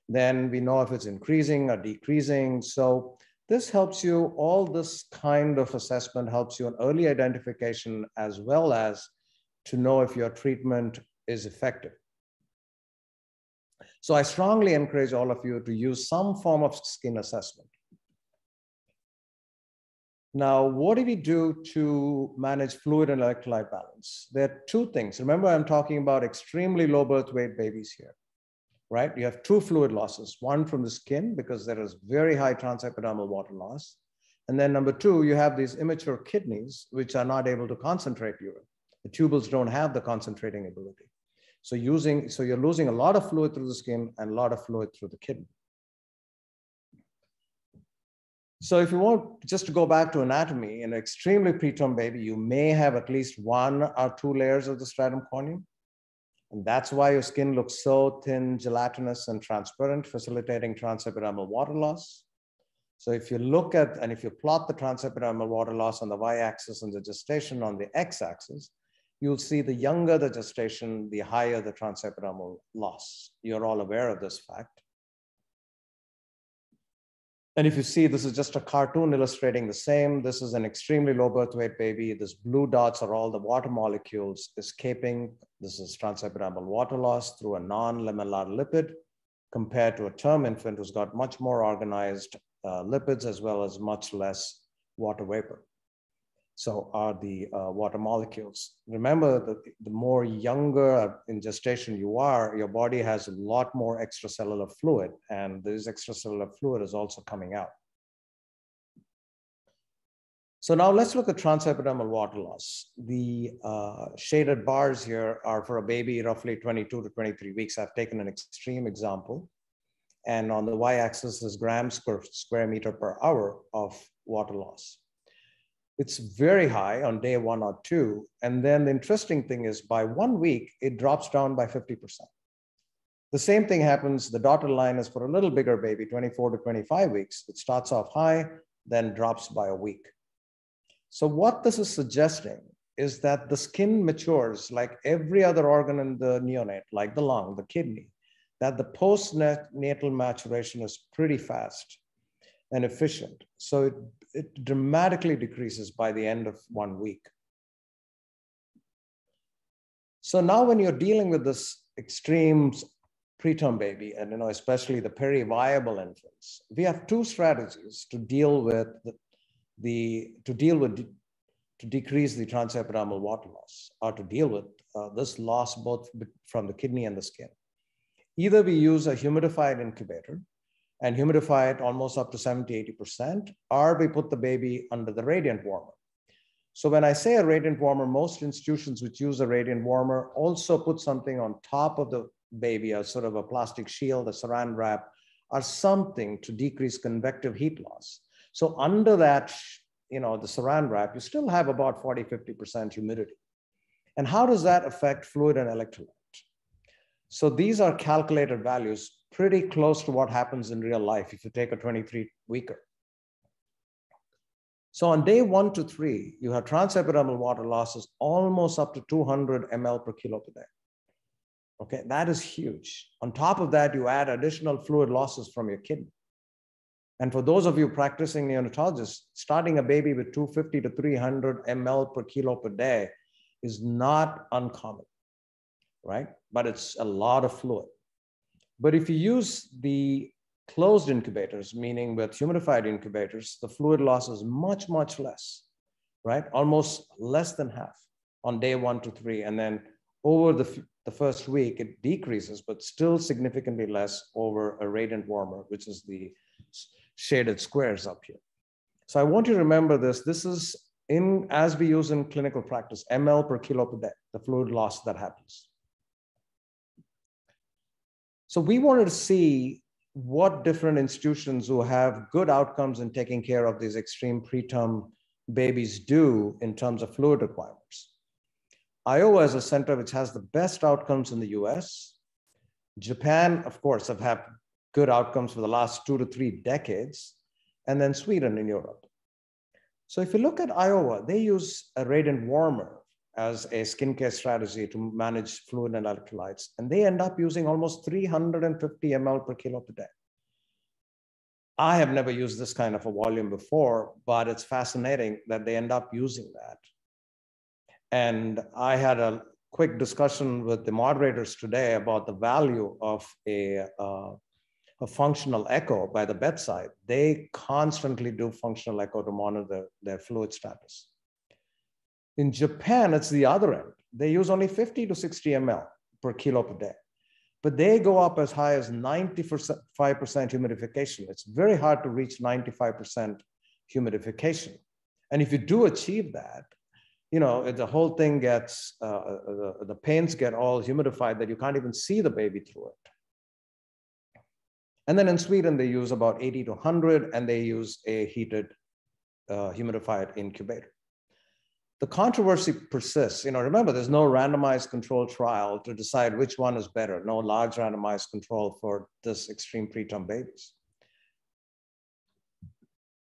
Then we know if it's increasing or decreasing. So this helps you, all this kind of assessment helps you in early identification as well as to know if your treatment is effective. So I strongly encourage all of you to use some form of skin assessment. Now, what do we do to manage fluid and electrolyte balance? There are two things. Remember, I'm talking about extremely low birth weight babies here, right? You have two fluid losses, one from the skin because there is very high transepidermal water loss. And then number two, you have these immature kidneys, which are not able to concentrate urine. The tubules don't have the concentrating ability. So using, so you're losing a lot of fluid through the skin and a lot of fluid through the kidney. So if you want just to go back to anatomy, in an extremely preterm baby, you may have at least one or two layers of the stratum corneum. And that's why your skin looks so thin, gelatinous, and transparent, facilitating transepidermal water loss. So if you look at, and if you plot the transepidermal water loss on the y-axis and the gestation on the x-axis, you'll see the younger the gestation, the higher the transepidermal loss. You're all aware of this fact. And if you see, this is just a cartoon illustrating the same. This is an extremely low birth weight baby. This blue dots are all the water molecules escaping. This is transepidermal water loss through a non-lamellar lipid compared to a term infant who's got much more organized uh, lipids as well as much less water vapor so are the uh, water molecules. Remember that the more younger in gestation you are, your body has a lot more extracellular fluid and this extracellular fluid is also coming out. So now let's look at transepidermal water loss. The uh, shaded bars here are for a baby roughly 22 to 23 weeks. I've taken an extreme example. And on the y-axis is grams per square meter per hour of water loss it's very high on day one or two. And then the interesting thing is by one week, it drops down by 50%. The same thing happens, the dotted line is for a little bigger baby, 24 to 25 weeks. It starts off high, then drops by a week. So what this is suggesting is that the skin matures like every other organ in the neonate, like the lung, the kidney, that the postnatal maturation is pretty fast and efficient. So it it dramatically decreases by the end of one week. So now when you're dealing with this extreme preterm baby, and you know, especially the peri-viable infants, we have two strategies to deal with the, the to deal with to decrease the transepidermal water loss or to deal with uh, this loss both from the kidney and the skin. Either we use a humidified incubator, and humidify it almost up to 70, 80%, or we put the baby under the radiant warmer. So when I say a radiant warmer, most institutions which use a radiant warmer also put something on top of the baby, a sort of a plastic shield, a saran wrap, or something to decrease convective heat loss. So under that, you know, the saran wrap, you still have about 40, 50% humidity. And how does that affect fluid and electrolyte? So these are calculated values pretty close to what happens in real life if you take a 23 weeker. So on day one to three, you have transepidermal water losses almost up to 200 ml per kilo per day. Okay, that is huge. On top of that, you add additional fluid losses from your kidney. And for those of you practicing neonatologists, starting a baby with 250 to 300 ml per kilo per day is not uncommon, right? But it's a lot of fluid. But if you use the closed incubators, meaning with humidified incubators, the fluid loss is much, much less, right? Almost less than half on day one to three. And then over the, the first week, it decreases, but still significantly less over a radiant warmer, which is the shaded squares up here. So I want you to remember this. This is in, as we use in clinical practice, ml per kilo per day, the fluid loss that happens. So we wanted to see what different institutions who have good outcomes in taking care of these extreme preterm babies do in terms of fluid requirements. Iowa is a center which has the best outcomes in the US. Japan, of course, have had good outcomes for the last two to three decades, and then Sweden in Europe. So if you look at Iowa, they use a radiant warmer as a skincare strategy to manage fluid and electrolytes. And they end up using almost 350 ml per kilo per day. I have never used this kind of a volume before, but it's fascinating that they end up using that. And I had a quick discussion with the moderators today about the value of a, uh, a functional echo by the bedside. They constantly do functional echo to monitor their fluid status. In Japan, it's the other end. They use only 50 to 60 ml per kilo per day, but they go up as high as 95% humidification. It's very hard to reach 95% humidification. And if you do achieve that, you know, the whole thing gets, uh, uh, the, the panes get all humidified that you can't even see the baby through it. And then in Sweden, they use about 80 to 100, and they use a heated uh, humidified incubator the controversy persists. You know, remember, there's no randomized control trial to decide which one is better, no large randomized control for this extreme preterm babies.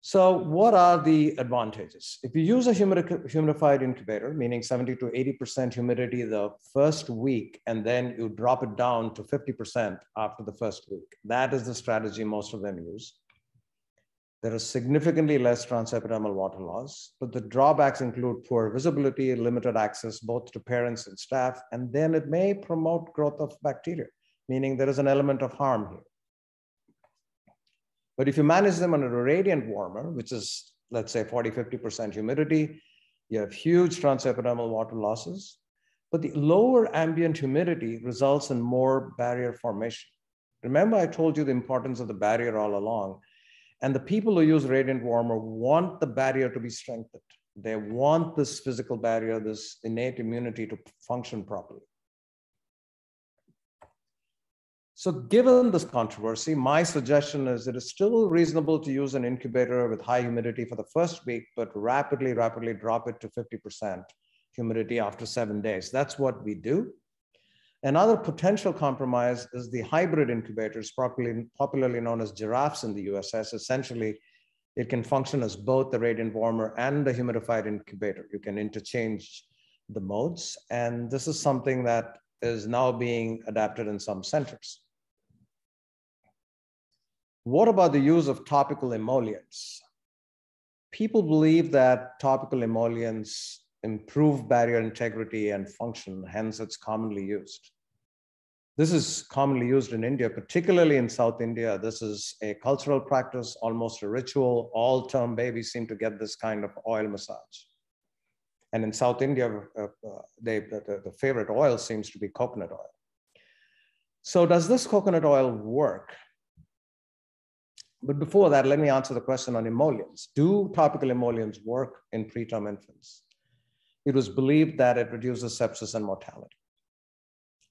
So what are the advantages? If you use a humidified incubator, meaning 70 to 80% humidity the first week, and then you drop it down to 50% after the first week, that is the strategy most of them use. There is significantly less transepidermal water loss, but the drawbacks include poor visibility, limited access both to parents and staff, and then it may promote growth of bacteria, meaning there is an element of harm here. But if you manage them under a radiant warmer, which is, let's say, 40, 50% humidity, you have huge transepidermal water losses, but the lower ambient humidity results in more barrier formation. Remember, I told you the importance of the barrier all along. And the people who use radiant warmer want the barrier to be strengthened. They want this physical barrier, this innate immunity to function properly. So given this controversy, my suggestion is it is still reasonable to use an incubator with high humidity for the first week, but rapidly, rapidly drop it to 50% humidity after seven days. That's what we do. Another potential compromise is the hybrid incubators, popularly, popularly known as giraffes in the USS. Essentially, it can function as both the radiant warmer and the humidified incubator. You can interchange the modes. And this is something that is now being adapted in some centers. What about the use of topical emollients? People believe that topical emollients improve barrier integrity and function, hence it's commonly used. This is commonly used in India, particularly in South India. This is a cultural practice, almost a ritual. All term babies seem to get this kind of oil massage. And in South India, uh, uh, they, the, the favorite oil seems to be coconut oil. So does this coconut oil work? But before that, let me answer the question on emollients. Do topical emollients work in preterm infants? It was believed that it reduces sepsis and mortality.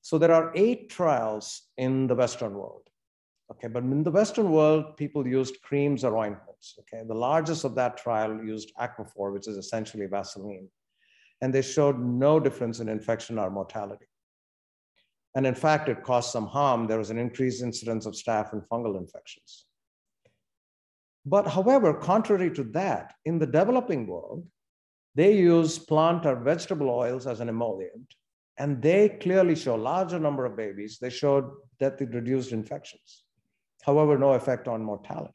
So there are eight trials in the Western world. Okay, but in the Western world, people used creams or ointments. Okay, the largest of that trial used Aquaphor, which is essentially Vaseline, and they showed no difference in infection or mortality. And in fact, it caused some harm. There was an increased incidence of staph and fungal infections. But however, contrary to that, in the developing world, they use plant or vegetable oils as an emollient, and they clearly show larger number of babies. They showed that it reduced infections. However, no effect on mortality.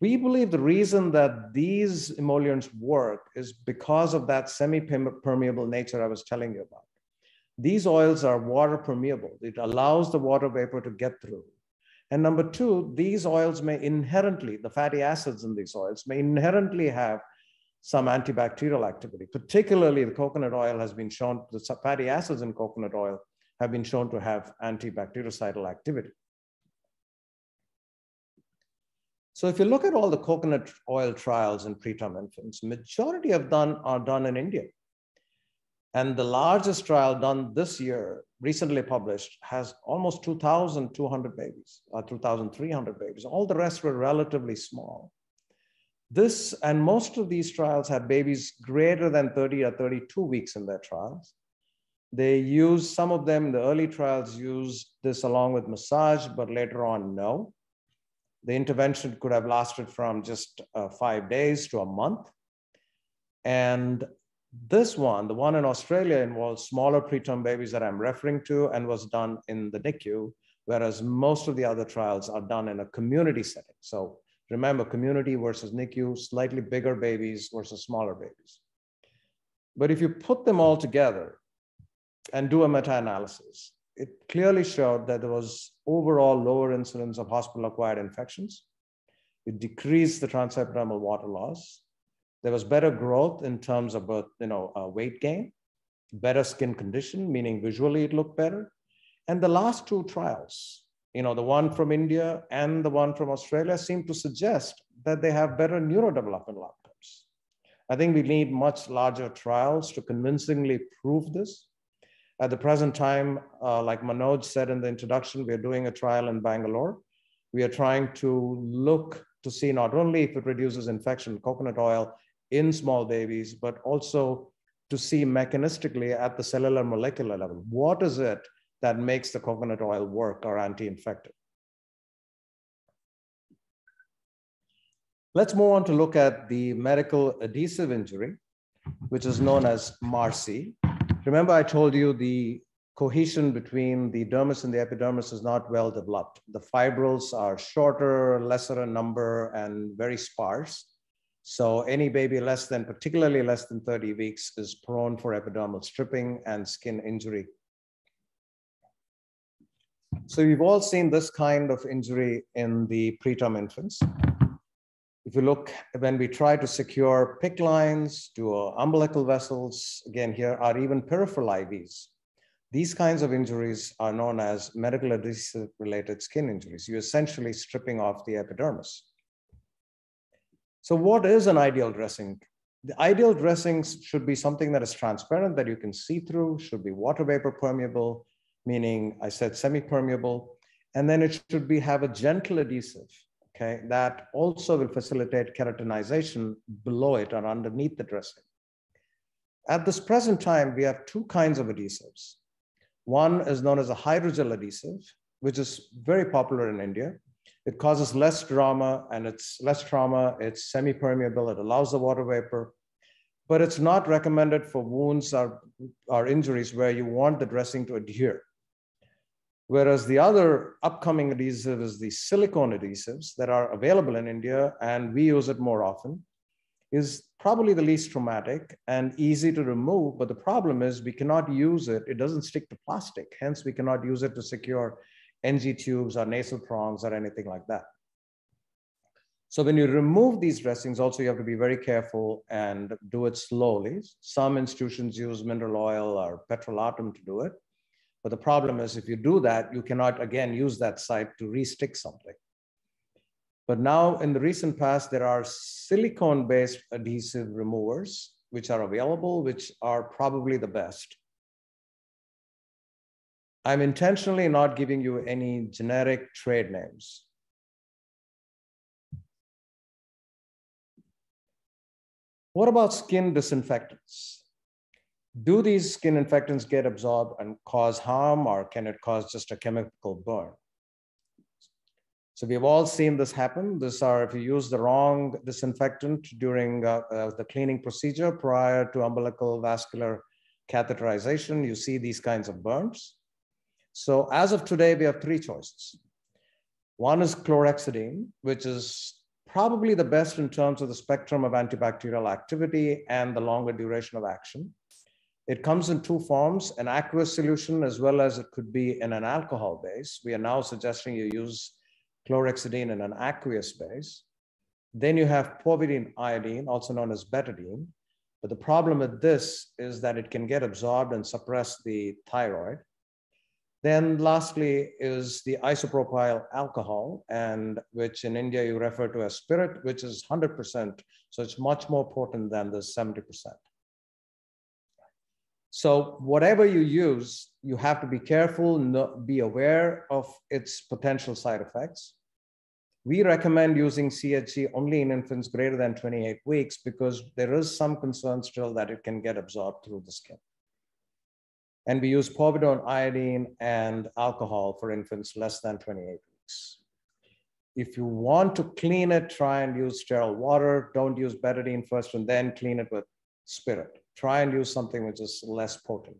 We believe the reason that these emollients work is because of that semi-permeable nature I was telling you about. These oils are water permeable. It allows the water vapor to get through. And number two, these oils may inherently, the fatty acids in these oils may inherently have some antibacterial activity. Particularly the coconut oil has been shown, the fatty acids in coconut oil have been shown to have antibactericidal activity. So if you look at all the coconut oil trials in preterm infants, majority of them are done in India. And the largest trial done this year, recently published, has almost 2,200 babies, uh, or 2,300 babies. All the rest were relatively small. This, and most of these trials have babies greater than 30 or 32 weeks in their trials. They use, some of them, the early trials used this along with massage, but later on, no. The intervention could have lasted from just uh, five days to a month. And this one, the one in Australia, involves smaller preterm babies that I'm referring to and was done in the NICU, whereas most of the other trials are done in a community setting. So remember, community versus NICU, slightly bigger babies versus smaller babies. But if you put them all together and do a meta-analysis, it clearly showed that there was overall lower incidence of hospital-acquired infections. It decreased the transepidermal water loss. There was better growth in terms of both, you know, uh, weight gain, better skin condition, meaning visually it looked better. And the last two trials, you know, the one from India and the one from Australia seem to suggest that they have better neurodevelopmental outcomes. I think we need much larger trials to convincingly prove this. At the present time, uh, like Manoj said in the introduction, we are doing a trial in Bangalore. We are trying to look to see not only if it reduces infection, coconut oil in small babies, but also to see mechanistically at the cellular molecular level. What is it that makes the coconut oil work or anti-infective? Let's move on to look at the medical adhesive injury, which is known as MARSI. Remember, I told you the cohesion between the dermis and the epidermis is not well developed. The fibrils are shorter, lesser in number, and very sparse. So any baby less than, particularly less than 30 weeks, is prone for epidermal stripping and skin injury. So we've all seen this kind of injury in the preterm infants. If you look, when we try to secure PICC lines to umbilical vessels, again here are even peripheral IVs. These kinds of injuries are known as medical adhesive related skin injuries. You're essentially stripping off the epidermis. So what is an ideal dressing? The ideal dressings should be something that is transparent, that you can see through, should be water vapor permeable, meaning I said semi-permeable, and then it should be have a gentle adhesive okay, that also will facilitate keratinization below it or underneath the dressing. At this present time, we have two kinds of adhesives. One is known as a hydrogel adhesive, which is very popular in India. It causes less drama and it's less trauma. It's semi-permeable. It allows the water vapor, but it's not recommended for wounds or, or injuries where you want the dressing to adhere. Whereas the other upcoming adhesive is the silicone adhesives that are available in India, and we use it more often, is probably the least traumatic and easy to remove. But the problem is we cannot use it. It doesn't stick to plastic. Hence, we cannot use it to secure NG tubes or nasal prongs or anything like that. So when you remove these dressings, also you have to be very careful and do it slowly. Some institutions use mineral oil or petrolatum to do it. But the problem is if you do that, you cannot again use that site to restick something. But now in the recent past, there are silicone-based adhesive removers, which are available, which are probably the best. I'm intentionally not giving you any generic trade names. What about skin disinfectants? Do these skin infectants get absorbed and cause harm or can it cause just a chemical burn? So we've all seen this happen. This are if you use the wrong disinfectant during uh, uh, the cleaning procedure prior to umbilical vascular catheterization, you see these kinds of burns. So as of today, we have three choices. One is chlorhexidine, which is probably the best in terms of the spectrum of antibacterial activity and the longer duration of action. It comes in two forms, an aqueous solution as well as it could be in an alcohol base. We are now suggesting you use chlorhexidine in an aqueous base. Then you have povidone iodine, also known as betadine. But the problem with this is that it can get absorbed and suppress the thyroid. Then lastly is the isopropyl alcohol, and which in India you refer to as spirit, which is 100%. So it's much more potent than the 70%. So whatever you use, you have to be careful, be aware of its potential side effects. We recommend using CHG only in infants greater than 28 weeks because there is some concern still that it can get absorbed through the skin. And we use povidone iodine and alcohol for infants less than 28 weeks. If you want to clean it, try and use sterile water. Don't use betadine first and then clean it with spirit. Try and use something which is less potent.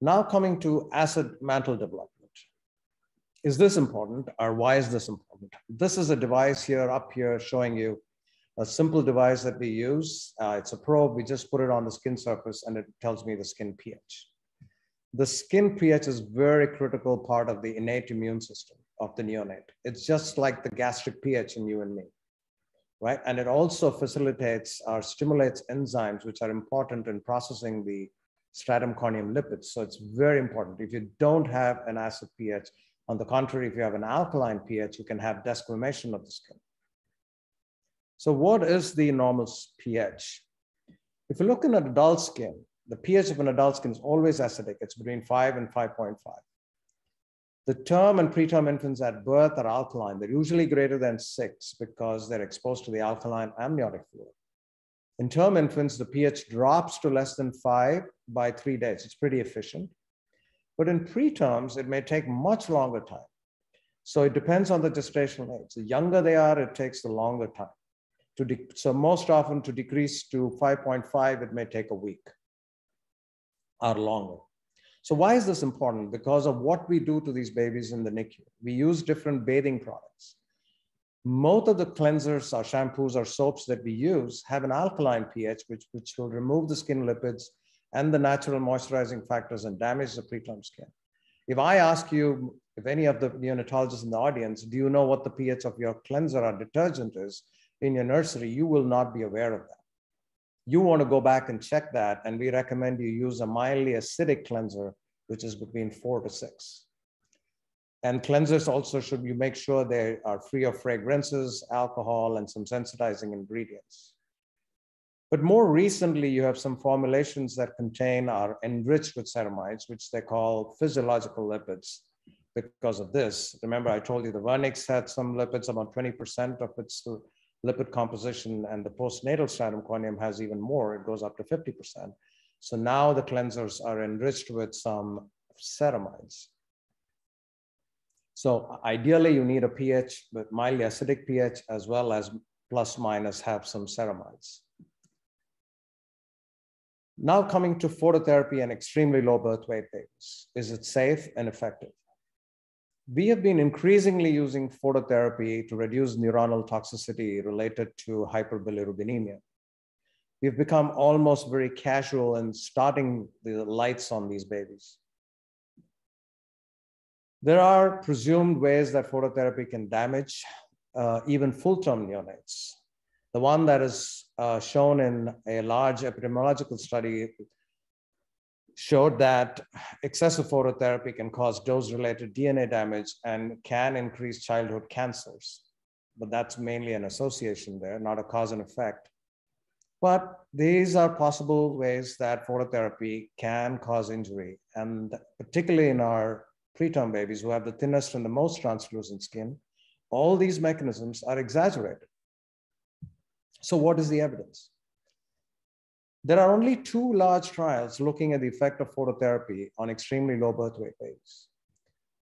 Now coming to acid mantle development. Is this important or why is this important? This is a device here up here showing you a simple device that we use. Uh, it's a probe, we just put it on the skin surface and it tells me the skin pH. The skin pH is very critical part of the innate immune system of the neonate. It's just like the gastric pH in you and me right? And it also facilitates or stimulates enzymes, which are important in processing the stratum corneum lipids. So it's very important. If you don't have an acid pH, on the contrary, if you have an alkaline pH, you can have desquamation of the skin. So what is the normal pH? If you look in an adult skin, the pH of an adult skin is always acidic. It's between 5 and 5.5. The term and preterm infants at birth are alkaline. They're usually greater than six because they're exposed to the alkaline amniotic fluid. In term infants, the pH drops to less than five by three days. It's pretty efficient. But in preterms, it may take much longer time. So it depends on the gestational age. The younger they are, it takes the longer time. To so most often to decrease to 5.5, it may take a week or longer. So why is this important? Because of what we do to these babies in the NICU. We use different bathing products. Most of the cleansers or shampoos or soaps that we use have an alkaline pH, which, which will remove the skin lipids and the natural moisturizing factors and damage the preterm skin. If I ask you, if any of the neonatologists in the audience, do you know what the pH of your cleanser or detergent is in your nursery, you will not be aware of that you want to go back and check that. And we recommend you use a mildly acidic cleanser, which is between four to six. And cleansers also should you make sure they are free of fragrances, alcohol, and some sensitizing ingredients. But more recently, you have some formulations that contain are enriched with ceramides, which they call physiological lipids because of this. Remember, I told you the Vernix had some lipids, about 20% of its lipid composition and the postnatal stratum corneum has even more, it goes up to 50%. So now the cleansers are enriched with some ceramides. So ideally you need a pH with mildly acidic pH as well as plus minus have some ceramides. Now coming to phototherapy and extremely low birth weight babies. Is it safe and effective? We have been increasingly using phototherapy to reduce neuronal toxicity related to hyperbilirubinemia. We've become almost very casual in starting the lights on these babies. There are presumed ways that phototherapy can damage uh, even full-term neonates. The one that is uh, shown in a large epidemiological study showed that excessive phototherapy can cause dose-related DNA damage and can increase childhood cancers. But that's mainly an association there, not a cause and effect. But these are possible ways that phototherapy can cause injury. And particularly in our preterm babies who have the thinnest and the most translucent skin, all these mechanisms are exaggerated. So what is the evidence? There are only two large trials looking at the effect of phototherapy on extremely low birth weight babies.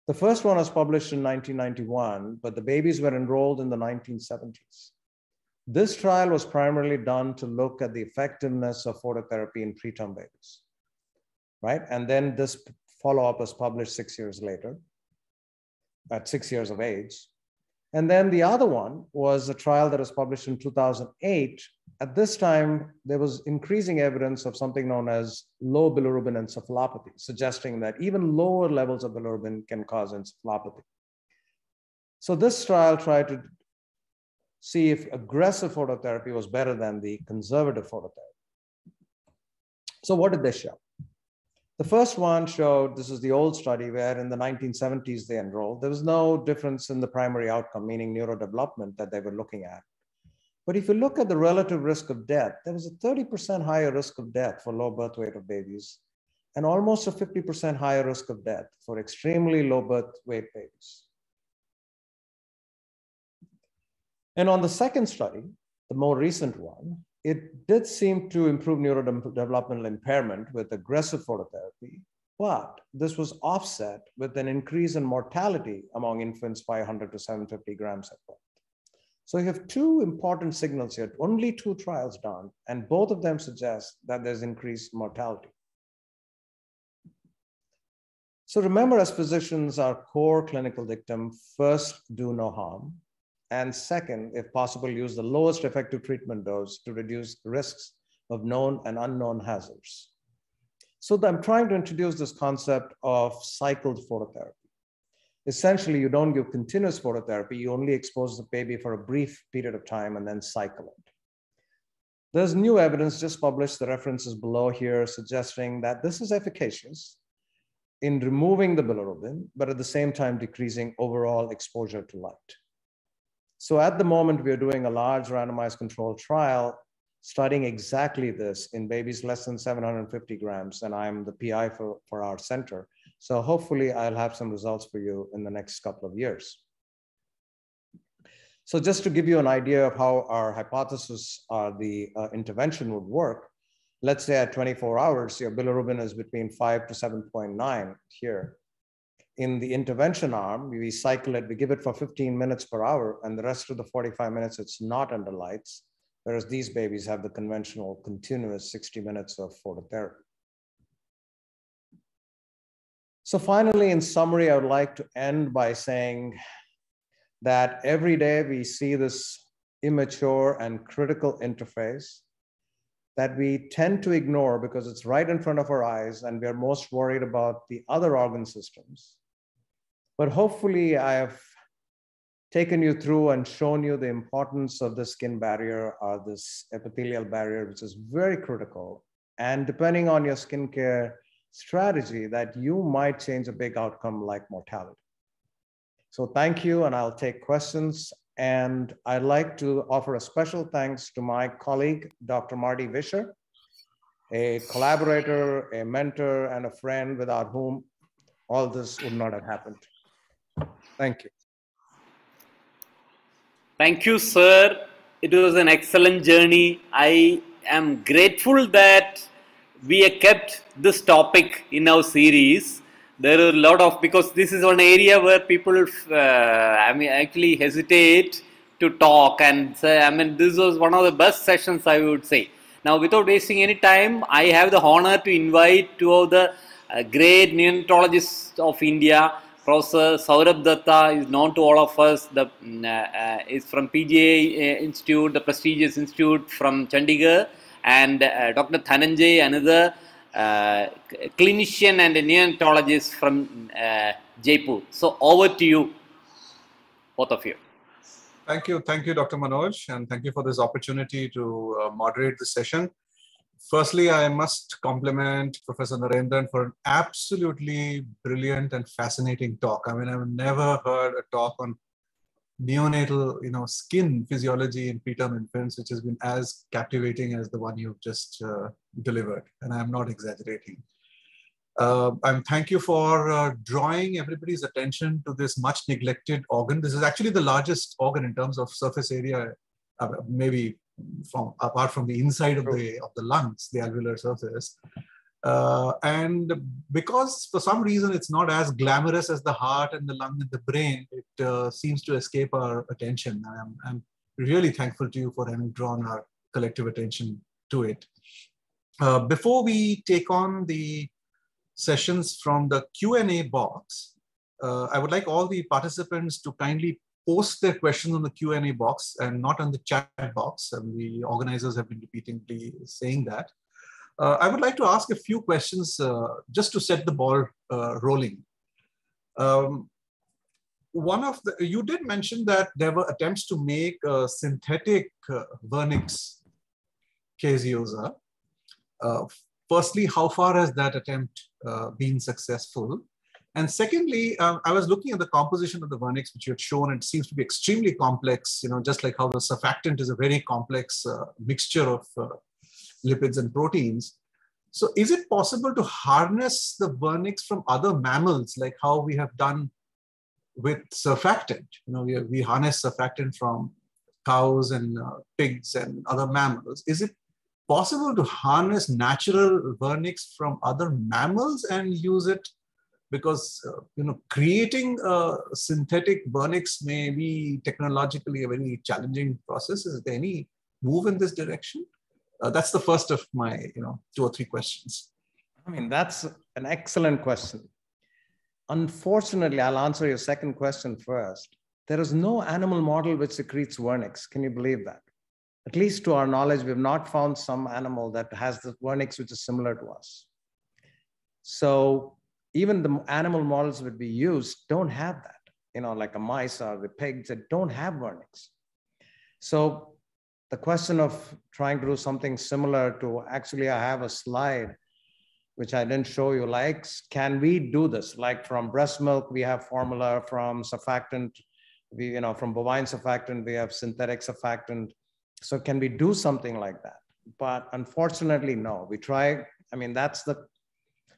The first one was published in 1991, but the babies were enrolled in the 1970s. This trial was primarily done to look at the effectiveness of phototherapy in preterm babies, right? And then this follow-up was published six years later, at six years of age. And then the other one was a trial that was published in 2008. At this time, there was increasing evidence of something known as low bilirubin encephalopathy, suggesting that even lower levels of bilirubin can cause encephalopathy. So this trial tried to see if aggressive phototherapy was better than the conservative phototherapy. So what did they show? The first one showed this is the old study where in the 1970s they enrolled. There was no difference in the primary outcome, meaning neurodevelopment that they were looking at. But if you look at the relative risk of death, there was a 30% higher risk of death for low birth weight of babies and almost a 50% higher risk of death for extremely low birth weight babies. And on the second study, the more recent one, it did seem to improve neurodevelopmental impairment with aggressive phototherapy, but this was offset with an increase in mortality among infants 500 to 750 grams at birth. So you have two important signals here, only two trials done, and both of them suggest that there's increased mortality. So remember, as physicians, our core clinical dictum first, do no harm. And second, if possible, use the lowest effective treatment dose to reduce risks of known and unknown hazards. So I'm trying to introduce this concept of cycled phototherapy. Essentially, you don't give continuous phototherapy, you only expose the baby for a brief period of time and then cycle it. There's new evidence just published, the references below here, suggesting that this is efficacious in removing the bilirubin, but at the same time decreasing overall exposure to light. So at the moment, we are doing a large randomized controlled trial studying exactly this in babies less than 750 grams, and I'm the PI for, for our center. So hopefully I'll have some results for you in the next couple of years. So just to give you an idea of how our hypothesis uh, the uh, intervention would work, let's say at 24 hours, your bilirubin is between 5 to 7.9 here in the intervention arm, we cycle it, we give it for 15 minutes per hour, and the rest of the 45 minutes, it's not under lights, whereas these babies have the conventional continuous 60 minutes of phototherapy. So finally, in summary, I would like to end by saying that every day we see this immature and critical interface that we tend to ignore because it's right in front of our eyes and we're most worried about the other organ systems. But hopefully, I have taken you through and shown you the importance of the skin barrier or this epithelial barrier, which is very critical. And depending on your skincare strategy, that you might change a big outcome like mortality. So thank you, and I'll take questions. And I'd like to offer a special thanks to my colleague, Dr. Marty Visscher, a collaborator, a mentor, and a friend without whom all this would not have happened. Thank you. Thank you, sir. It was an excellent journey. I am grateful that we have kept this topic in our series. There are a lot of because this is one area where people, uh, I mean, actually hesitate to talk, and say, I mean, this was one of the best sessions I would say. Now, without wasting any time, I have the honor to invite two of the uh, great neonatologists of India, Professor Sourabh Dutta is known to all of us. The mm, uh, uh, is from PGI uh, Institute, the prestigious institute from Chandigarh, and uh, Dr. Dhananjay, another uh, clinician and a neonatologist from uh, Jaipur. So over to you, both of you. Thank you, thank you, Dr. Manoj, and thank you for this opportunity to moderate this session. Firstly, I must compliment Professor Narendran for an absolutely brilliant and fascinating talk. I mean, I've never heard a talk on neonatal, you know, skin physiology in preterm infants, which has been as captivating as the one you've just uh, delivered. And I'm not exaggerating. Uh, I'm thank you for uh, drawing everybody's attention to this much neglected organ. This is actually the largest organ in terms of surface area, uh, maybe from apart from the inside of the of the lungs, the alveolar surface. Uh, and because for some reason it's not as glamorous as the heart and the lung and the brain, it uh, seems to escape our attention. I'm, I'm, really thankful to you for having drawn our collective attention to it. Uh, before we take on the sessions from the Q&A box, uh, I would like all the participants to kindly post their questions on the Q&A box and not on the chat box. And the organizers have been repeatedly saying that. Uh, I would like to ask a few questions uh, just to set the ball uh, rolling. Um, one of the, you did mention that there were attempts to make a synthetic uh, Vernix caseosa. Uh, firstly, how far has that attempt uh, been successful? And secondly, um, I was looking at the composition of the vernix, which you had shown. It seems to be extremely complex, you know, just like how the surfactant is a very complex uh, mixture of uh, lipids and proteins. So is it possible to harness the vernix from other mammals, like how we have done with surfactant? You know, we, we harness surfactant from cows and uh, pigs and other mammals. Is it possible to harness natural vernix from other mammals and use it? Because, uh, you know, creating a synthetic vernix may be technologically a very challenging process. Is there any move in this direction? Uh, that's the first of my, you know, two or three questions. I mean, that's an excellent question. Unfortunately, I'll answer your second question first. There is no animal model which secretes vernix. Can you believe that? At least to our knowledge, we've not found some animal that has the vernix which is similar to us. So even the animal models that we use don't have that, you know, like a mice or the pigs that don't have vernix. So the question of trying to do something similar to actually I have a slide which I didn't show you like can we do this? Like from breast milk we have formula from surfactant we you know from bovine surfactant we have synthetic surfactant. So can we do something like that? But unfortunately no. We try I mean that's the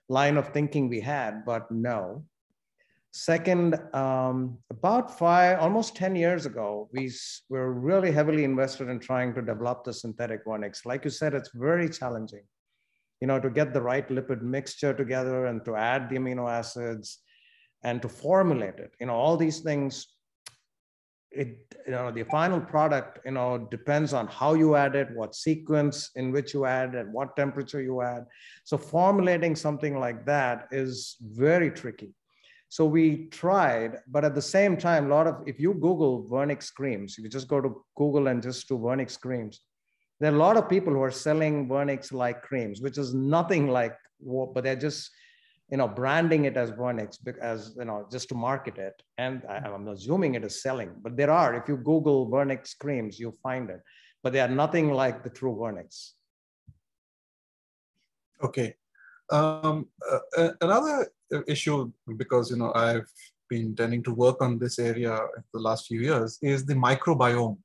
line of thinking we had but no Second, um, about five, almost 10 years ago, we were really heavily invested in trying to develop the synthetic vernix. Like you said, it's very challenging, you know, to get the right lipid mixture together and to add the amino acids and to formulate it. You know, all these things, it, you know, the final product, you know, depends on how you add it, what sequence in which you add, and what temperature you add. So formulating something like that is very tricky so we tried, but at the same time, a lot of, if you Google Vernix creams, if you just go to Google and just do Vernix creams, there are a lot of people who are selling Vernix like creams, which is nothing like, what, but they're just, you know, branding it as Vernix as, you know, just to market it. And I, am assuming it is selling, but there are, if you Google Vernix creams, you'll find it, but they are nothing like the true Vernix. Okay. Um, uh, another issue, because you know I've been tending to work on this area the last few years, is the microbiome.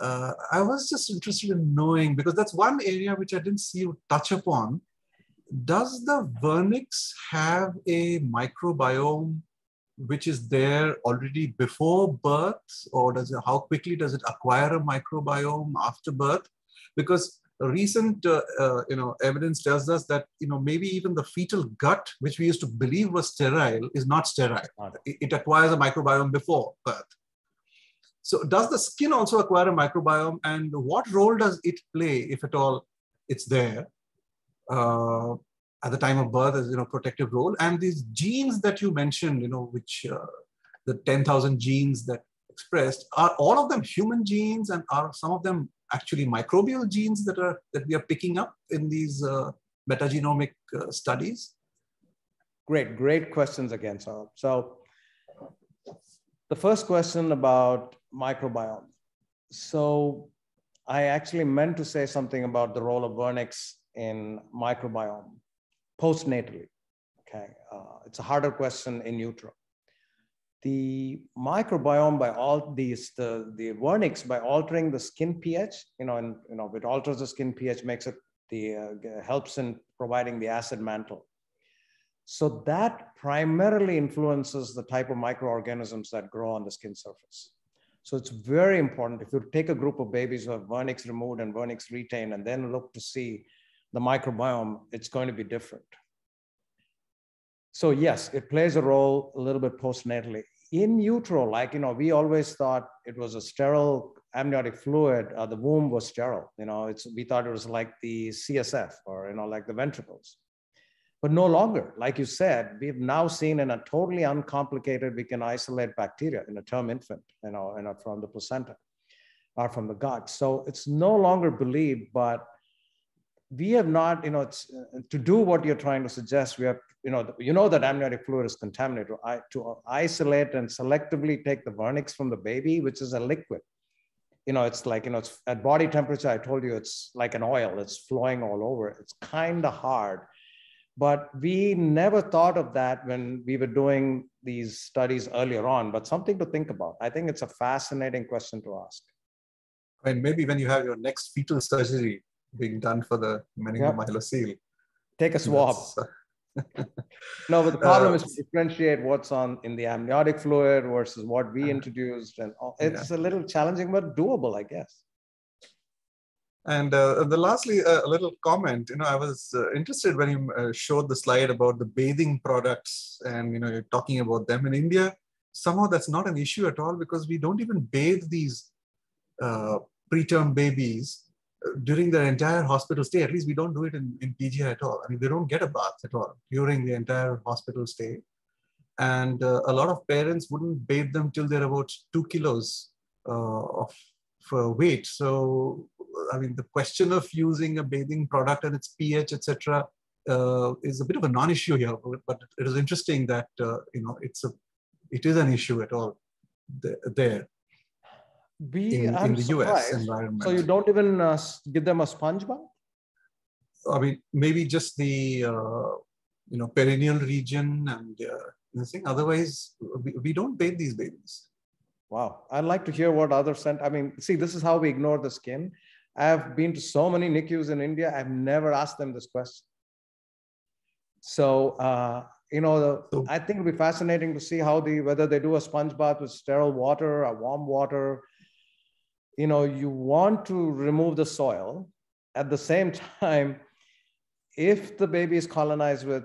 Uh, I was just interested in knowing because that's one area which I didn't see you touch upon. Does the vernix have a microbiome which is there already before birth, or does it, how quickly does it acquire a microbiome after birth? Because recent uh, uh, you know evidence tells us that you know maybe even the fetal gut which we used to believe was sterile is not sterile. It, it acquires a microbiome before birth. So does the skin also acquire a microbiome and what role does it play if at all it's there uh, at the time of birth as you know protective role and these genes that you mentioned you know which uh, the 10000 genes that expressed are all of them human genes and are some of them actually microbial genes that are that we are picking up in these uh, metagenomic uh, studies? Great, great questions again, Sourabh. So the first question about microbiome. So I actually meant to say something about the role of vernix in microbiome postnatally. Okay, uh, it's a harder question in utero the microbiome by all these the the vernix by altering the skin pH, you know, and you know it alters the skin pH, makes it the uh, helps in providing the acid mantle. So that primarily influences the type of microorganisms that grow on the skin surface. So it's very important if you take a group of babies who have vernix removed and vernix retained and then look to see the microbiome, it's going to be different. So yes, it plays a role a little bit postnatally. In utero, like, you know, we always thought it was a sterile amniotic fluid, uh, the womb was sterile. You know, it's, we thought it was like the CSF or, you know, like the ventricles. But no longer, like you said, we've now seen in a totally uncomplicated, we can isolate bacteria in a term infant, you know, you know from the placenta or from the gut. So it's no longer believed, but we have not, you know, uh, to do what you're trying to suggest, we have, you know, you know that amniotic fluid is contaminated. To, to isolate and selectively take the vernix from the baby, which is a liquid. You know, it's like, you know, it's at body temperature, I told you it's like an oil, it's flowing all over. It's kind of hard. But we never thought of that when we were doing these studies earlier on, but something to think about. I think it's a fascinating question to ask. And maybe when you have your next fetal surgery, being done for the meningomyelocele. Yep. Take a swab. no, but the problem uh, is to differentiate what's on in the amniotic fluid versus what we introduced, and it's yeah. a little challenging but doable, I guess. And uh, the lastly, uh, a little comment. You know, I was uh, interested when you uh, showed the slide about the bathing products, and you know, you're talking about them in India. Somehow, that's not an issue at all because we don't even bathe these uh, preterm babies during their entire hospital stay. At least we don't do it in, in PGI at all. I mean, they don't get a bath at all during the entire hospital stay. And uh, a lot of parents wouldn't bathe them till they're about two kilos uh, of weight. So, I mean, the question of using a bathing product and its pH, etc., uh, is a bit of a non-issue here. But it is interesting that uh, you know it's a it is an issue at all there we in, in the US environment. So you don't even uh, give them a sponge bath? I mean, maybe just the uh, you know perineal region and uh, thing. Otherwise, we, we don't bathe these babies. Wow, I'd like to hear what other scent. I mean, see, this is how we ignore the skin. I've been to so many NICUs in India. I've never asked them this question. So uh, you know, the, so, I think it'll be fascinating to see how the whether they do a sponge bath with sterile water, or warm water, you know, you want to remove the soil. At the same time, if the baby is colonized with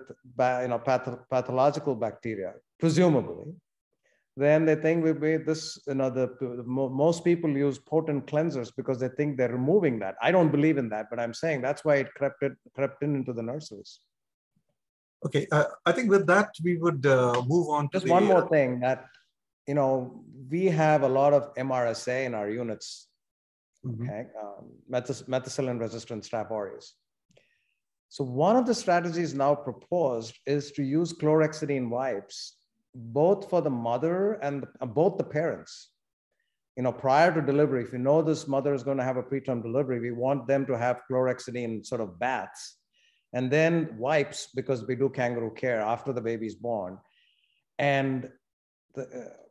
you know, path- pathological bacteria, presumably, then they think we made this, you know, the, the, most people use potent cleansers because they think they're removing that. I don't believe in that, but I'm saying that's why it crept, it, crept in into the nurseries. Okay, uh, I think with that, we would uh, move on to Just the, one more uh, thing that you know, we have a lot of MRSA in our units, mm-hmm. okay, um, methicillin resistant Staph aureus. So one of the strategies now proposed is to use chlorhexidine wipes, both for the mother and uh, both the parents. You know, prior to delivery, if you know this mother is going to have a preterm delivery, we want them to have chlorhexidine sort of baths and then wipes because we do kangaroo care after the baby's born. And the, uh,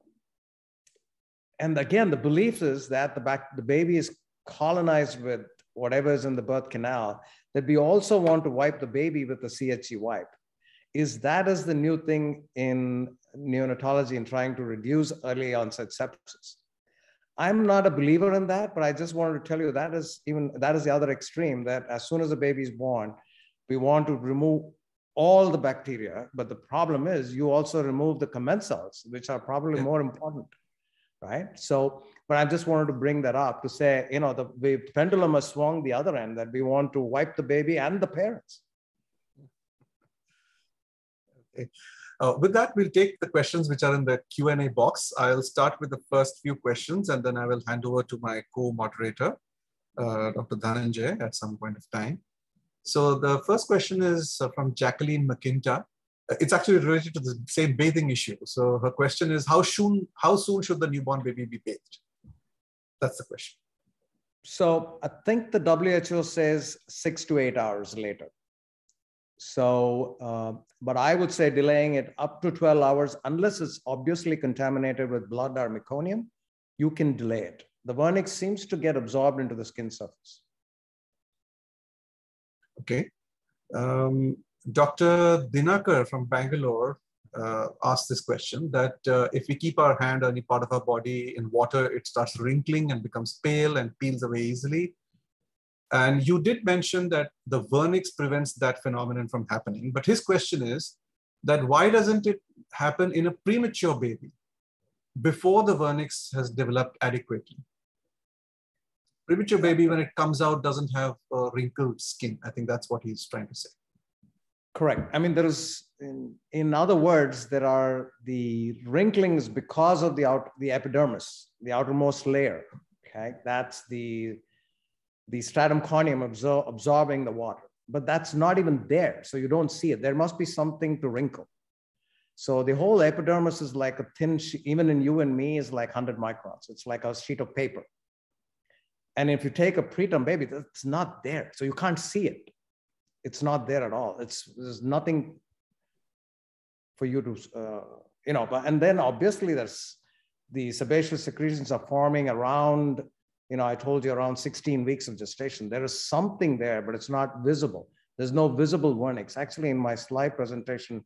and again, the belief is that the back, the baby is colonized with whatever is in the birth canal, that we also want to wipe the baby with a CHG wipe. Is that is the new thing in neonatology in trying to reduce early onset sepsis? I'm not a believer in that, but I just wanted to tell you that is even that is the other extreme. That as soon as a baby is born, we want to remove all the bacteria. But the problem is you also remove the commensals, which are probably more important right? So, but I just wanted to bring that up to say, you know, the, the pendulum has swung the other end that we want to wipe the baby and the parents. Okay. Uh, with that, we'll take the questions which are in the Q&A box. I'll start with the first few questions and then I will hand over to my co-moderator, uh, Dr. Dhananjay at some point of time. So the first question is uh, from Jacqueline McIntyre it's actually related to the same bathing issue. So her question is how soon how soon should the newborn baby be bathed? That's the question. So I think the WHO says six to eight hours later. So, uh, but I would say delaying it up to 12 hours, unless it's obviously contaminated with blood or meconium, you can delay it. The vernix seems to get absorbed into the skin surface. Okay. Um, Dr. Dinakar from Bangalore uh, asked this question that uh, if we keep our hand or any part of our body in water, it starts wrinkling and becomes pale and peels away easily. And you did mention that the vernix prevents that phenomenon from happening. But his question is that why doesn't it happen in a premature baby before the vernix has developed adequately? Premature baby, when it comes out, doesn't have wrinkled skin. I think that's what he's trying to say. Correct. I mean, there is, in, in other words, there are the wrinklings because of the out, the epidermis, the outermost layer. Okay, that's the the stratum corneum absor- absorbing the water, but that's not even there, so you don't see it. There must be something to wrinkle. So the whole epidermis is like a thin, even in you and me, is like 100 microns. It's like a sheet of paper. And if you take a preterm baby, it's not there, so you can't see it it's not there at all. It's there's nothing for you to, uh, you know, but, and then obviously there's the sebaceous secretions are forming around, you know, I told you around 16 weeks of gestation. There is something there, but it's not visible. There's no visible vernix. Actually, in my slide presentation,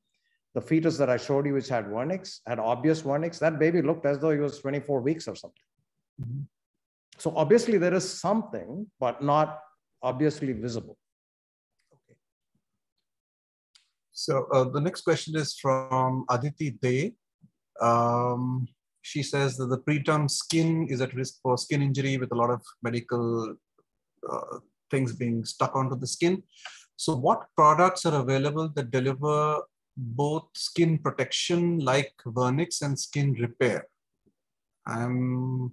the fetus that I showed you, which had vernix, had obvious vernix, that baby looked as though he was 24 weeks or something. Mm-hmm. So obviously there is something, but not obviously visible. So uh, the next question is from Aditi Day. Um, she says that the preterm skin is at risk for skin injury with a lot of medical uh, things being stuck onto the skin. So what products are available that deliver both skin protection like vernix and skin repair? I'm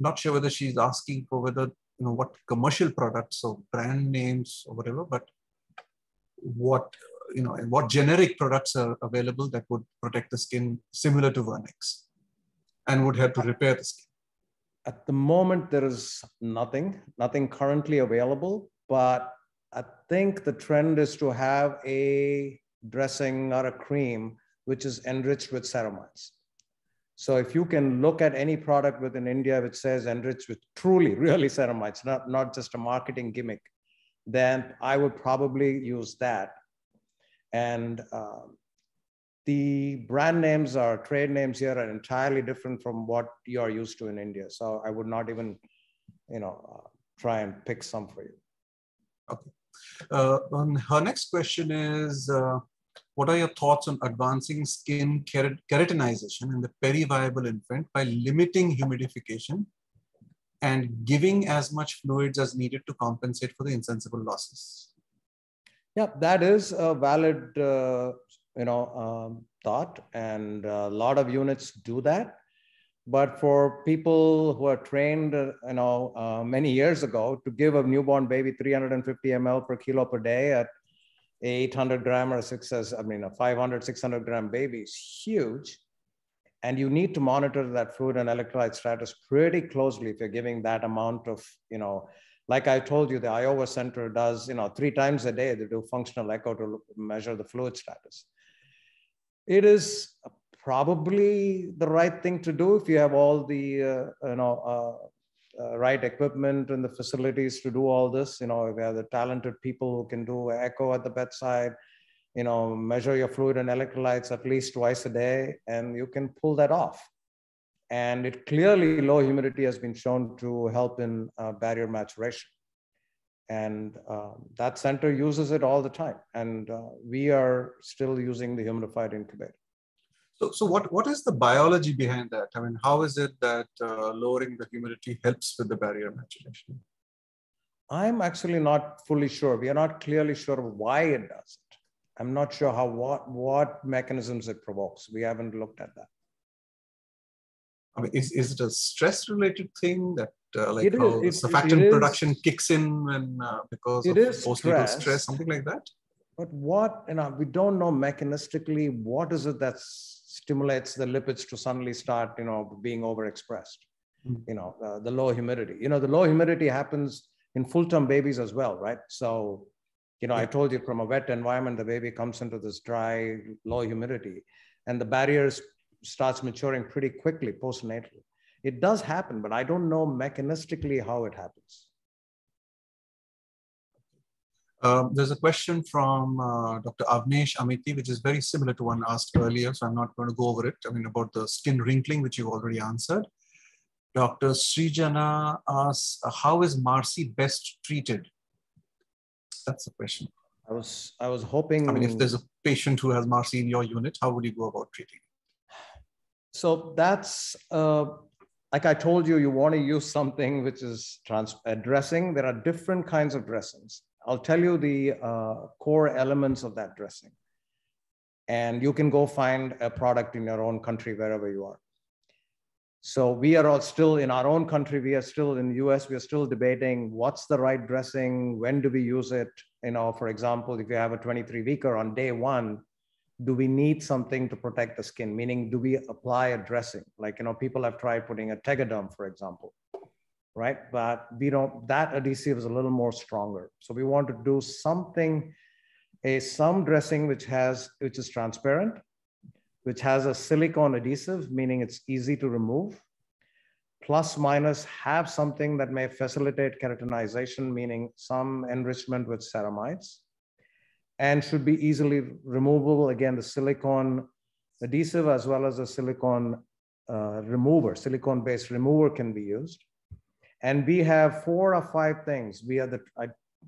not sure whether she's asking for whether, you know, what commercial products or brand names or whatever, but what you know, and what generic products are available that would protect the skin similar to Vernix and would help to repair the skin? At the moment, there is nothing, nothing currently available, but I think the trend is to have a dressing or a cream which is enriched with ceramides. So if you can look at any product within India which says enriched with truly, really ceramides, not, not just a marketing gimmick, then I would probably use that and um, the brand names or trade names here are entirely different from what you're used to in India. So I would not even, you know, uh, try and pick some for you. Okay. Uh, her next question is, uh, what are your thoughts on advancing skin kerat keratinization in the periviable infant by limiting humidification and giving as much fluids as needed to compensate for the insensible losses? Yeah, that is a valid, uh, you know, um, thought, and a lot of units do that. But for people who are trained, uh, you know, uh, many years ago to give a newborn baby 350 ml per kilo per day at 800 gram or six, I mean, a 500, 600 gram baby is huge. And you need to monitor that fluid and electrolyte status pretty closely if you're giving that amount of, you know, like I told you, the Iowa Center does, you know, three times a day, they do functional echo to measure the fluid status. It is probably the right thing to do if you have all the, uh, you know, uh, uh, right equipment and the facilities to do all this. You know, if you have the talented people who can do echo at the bedside, you know, measure your fluid and electrolytes at least twice a day, and you can pull that off. And it clearly, low humidity has been shown to help in uh, barrier maturation. And uh, that center uses it all the time. And uh, we are still using the humidified incubator. So, so what, what is the biology behind that? I mean, how is it that uh, lowering the humidity helps with the barrier maturation? I'm actually not fully sure. We are not clearly sure why it does it. I'm not sure how what what mechanisms it provokes. We haven't looked at that. I mean, is, is it a stress related thing that uh, like it how is, the surfactant production kicks in when uh, because it of postnatal stress, stress, something like that? But what, you know, we don't know mechanistically what is it that stimulates the lipids to suddenly start, you know, being overexpressed. Mm. You know, uh, the low humidity. You know, the low humidity happens in full-term babies as well, right? So, you know, yeah. I told you from a wet environment, the baby comes into this dry, low humidity, and the barriers starts maturing pretty quickly postnatally. It does happen, but I don't know mechanistically how it happens. Um, there's a question from uh, Dr. Avnish Amiti, which is very similar to one asked earlier, so I'm not going to go over it. I mean, about the skin wrinkling, which you've already answered. Dr. Srijana asks, how is MARSI best treated? That's the question. I was, I was hoping. I mean, if there's a patient who has MARSI in your unit, how would you go about treating? So that's, uh, like I told you, you want to use something which is trans- dressing. There are different kinds of dressings. I'll tell you the uh, core elements of that dressing. And you can go find a product in your own country, wherever you are. So we are all still in our own country. We are still in the US. We are still debating what's the right dressing. When do we use it? You know, for example, if you have a 23 weeker on day one, do we need something to protect the skin? Meaning, do we apply a dressing? Like, you know, people have tried putting a Tegaderm, for example, right? But we don't, that adhesive is a little more stronger. So we want to do something, a some dressing which has, which is transparent, which has a silicone adhesive, meaning it's easy to remove, plus minus have something that may facilitate keratinization, meaning some enrichment with ceramides, and should be easily removable. Again, the silicone adhesive as well as a silicone uh, remover, silicone-based remover can be used. And we have four or five things. We are the, I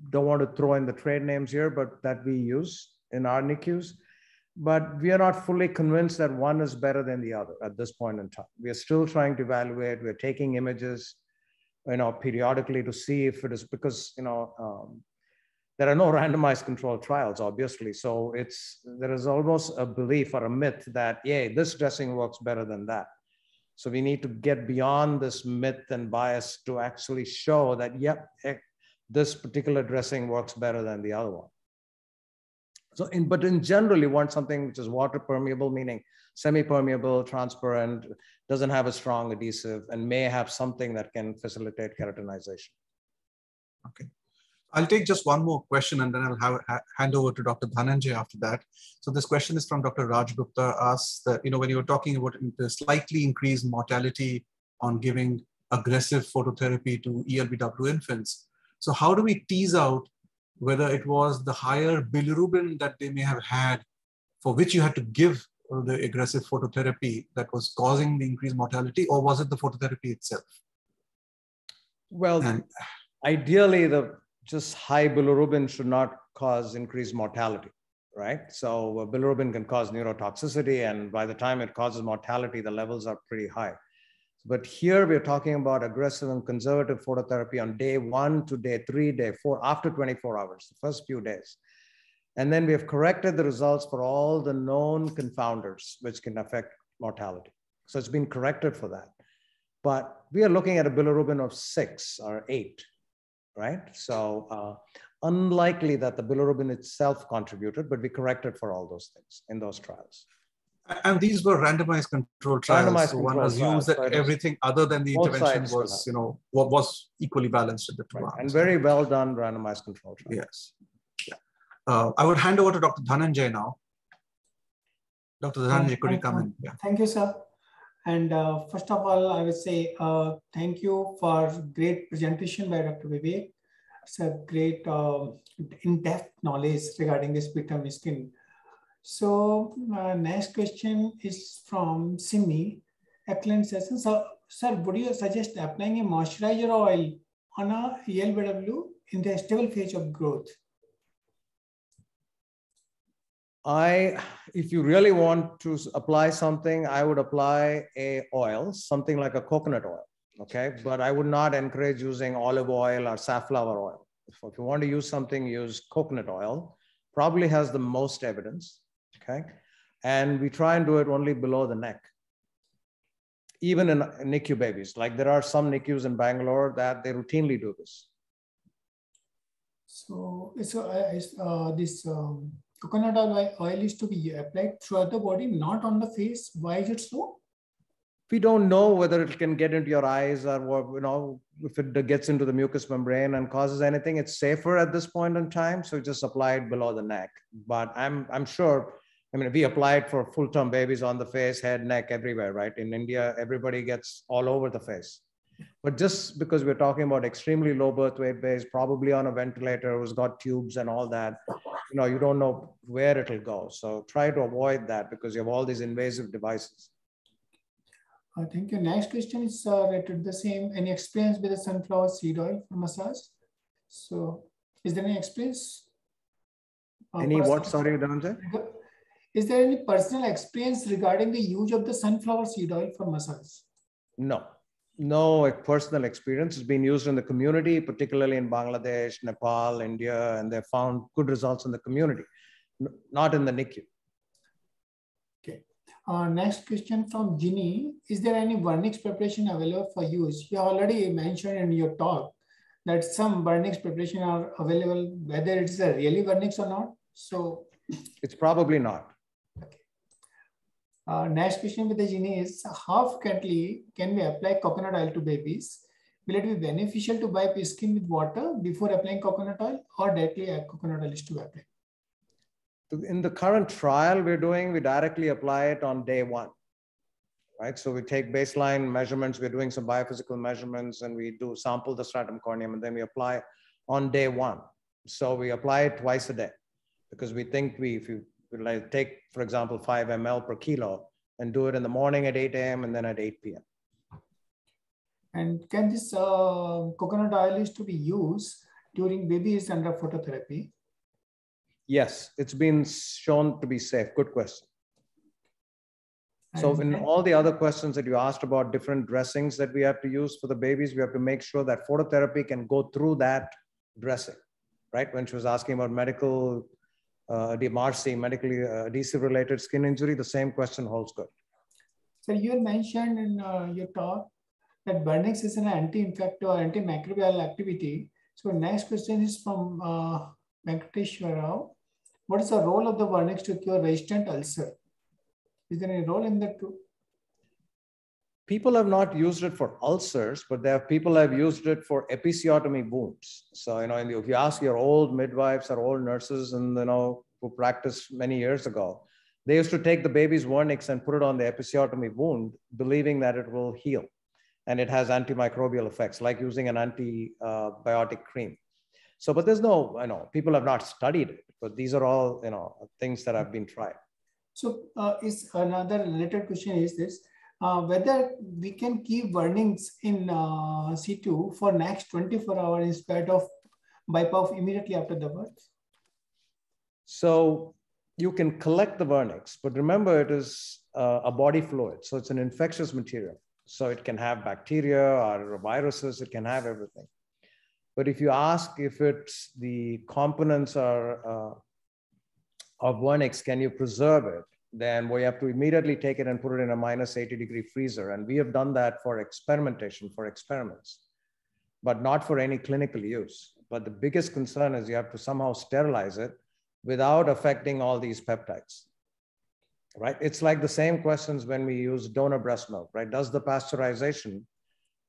don't want to throw in the trade names here, but that we use in our NICUs but we are not fully convinced that one is better than the other at this point in time. We are still trying to evaluate. We're taking images, you know, periodically to see if it is because you know um, there are no randomized controlled trials, obviously. So it's there is almost a belief or a myth that yay, this dressing works better than that. So we need to get beyond this myth and bias to actually show that yep, eh, this particular dressing works better than the other one. So, in, but in general, you want something which is water permeable, meaning semi-permeable, transparent, doesn't have a strong adhesive, and may have something that can facilitate keratinization. Okay. I'll take just one more question and then I'll have, ha hand over to Dr. Dhananjay after that. So this question is from Dr. Raj Gupta asks that, you know, when you were talking about the slightly increased mortality on giving aggressive phototherapy to ELBW infants. So how do we tease out whether it was the higher bilirubin that they may have had for which you had to give the aggressive phototherapy that was causing the increased mortality, or was it the phototherapy itself? Well, and, ideally, the just high bilirubin should not cause increased mortality, right? So uh, bilirubin can cause neurotoxicity, and by the time it causes mortality, the levels are pretty high. But here we're talking about aggressive and conservative phototherapy on day one to day three, day four, after 24 hours, the first few days. And then we have corrected the results for all the known confounders, which can affect mortality. So it's been corrected for that. But we are looking at a bilirubin of six or eight, right? So uh, unlikely that the bilirubin itself contributed, but we corrected for all those things in those trials. And these were randomized control trials. Randomized so one assumes that everything other than the intervention was, you know, was equally balanced at the two right. arms. And very well done randomized control trials. Yes. Yeah. Uh, I would hand over to Dr. Dhananjay now. Dr. Dhananjay, could you come in? Yeah. Thank you, sir. And uh, first of all, I would say uh, thank you for great presentation by Dr. Vivek. It's a great uh, in-depth knowledge regarding this preterm skin so uh, next question is from Simi. Excellent session. So, sir, would you suggest applying a moisturizer oil on a ELBW in the stable phase of growth? I, if you really want to apply something, I would apply a oil, something like a coconut oil. Okay, but I would not encourage using olive oil or safflower oil. If you want to use something, use coconut oil. Probably has the most evidence okay? And we try and do it only below the neck. Even in NICU babies, like there are some NICUs in Bangalore that they routinely do this. So, so uh, uh, this um, coconut oil, is to be applied throughout the body, not on the face. Why is it so? we don't know whether it can get into your eyes or what, you know if it gets into the mucous membrane and causes anything it's safer at this point in time so just apply it below the neck but i'm i'm sure I mean, we apply it for full term babies on the face, head, neck, everywhere, right? In India, everybody gets all over the face. But just because we're talking about extremely low birth weight base, probably on a ventilator, who's got tubes and all that, you know, you don't know where it'll go. So try to avoid that because you have all these invasive devices. I think your next question is uh, related to the same. Any experience with the sunflower seed oil for massage? So is there any experience? Uh, any what, sorry, Dhananjay? Is there any personal experience regarding the use of the sunflower seed oil for massage? No, no personal experience. It's been used in the community, particularly in Bangladesh, Nepal, India, and they found good results in the community, not in the NICU. Okay. Uh, next question from Ginny. Is there any vernix preparation available for use? You already mentioned in your talk that some vernix preparation are available, whether it's a really vernix or not. So it's probably not. Uh, next question with the Genie is how frequently can we apply coconut oil to babies? Will it be beneficial to wipe skin with water before applying coconut oil or directly coconut oil to apply? In the current trial we're doing, we directly apply it on day one, right? So we take baseline measurements, we're doing some biophysical measurements and we do sample the stratum corneum and then we apply on day one. So we apply it twice a day because we think we, if you like take, for example, five ml per kilo and do it in the morning at 8 a.m. and then at 8 p.m. And can this uh, coconut oil is to be used during babies under phototherapy? Yes, it's been shown to be safe. Good question. So in all the other questions that you asked about different dressings that we have to use for the babies, we have to make sure that phototherapy can go through that dressing, right? When she was asking about medical uh, DMARC, medically uh, adhesive related skin injury, the same question holds good. So you mentioned in uh, your talk that Vernix is an anti-infective or antimicrobial activity. So next question is from uh, Venkateshwar What is the role of the Vernix to cure resistant ulcer? Is there any role in that too? People have not used it for ulcers, but there are people have used it for episiotomy wounds. So, you know, if you ask your old midwives or old nurses and, you know, who practiced many years ago, they used to take the baby's vernix and put it on the episiotomy wound, believing that it will heal. And it has antimicrobial effects, like using an antibiotic cream. So, but there's no, you know, people have not studied it, but these are all, you know, things that have been tried. So, uh, is another related question is this uh, whether we can keep vernix in uh, situ for next 24 hours instead of bypass immediately after the birth? So you can collect the vernix, but remember it is uh, a body fluid. So it's an infectious material. So it can have bacteria or viruses, it can have everything. But if you ask if it's the components are uh, of vernix, can you preserve it? Then we have to immediately take it and put it in a minus 80 degree freezer. And we have done that for experimentation, for experiments, but not for any clinical use. But the biggest concern is you have to somehow sterilize it without affecting all these peptides, right? It's like the same questions when we use donor breast milk, right? Does the pasteurization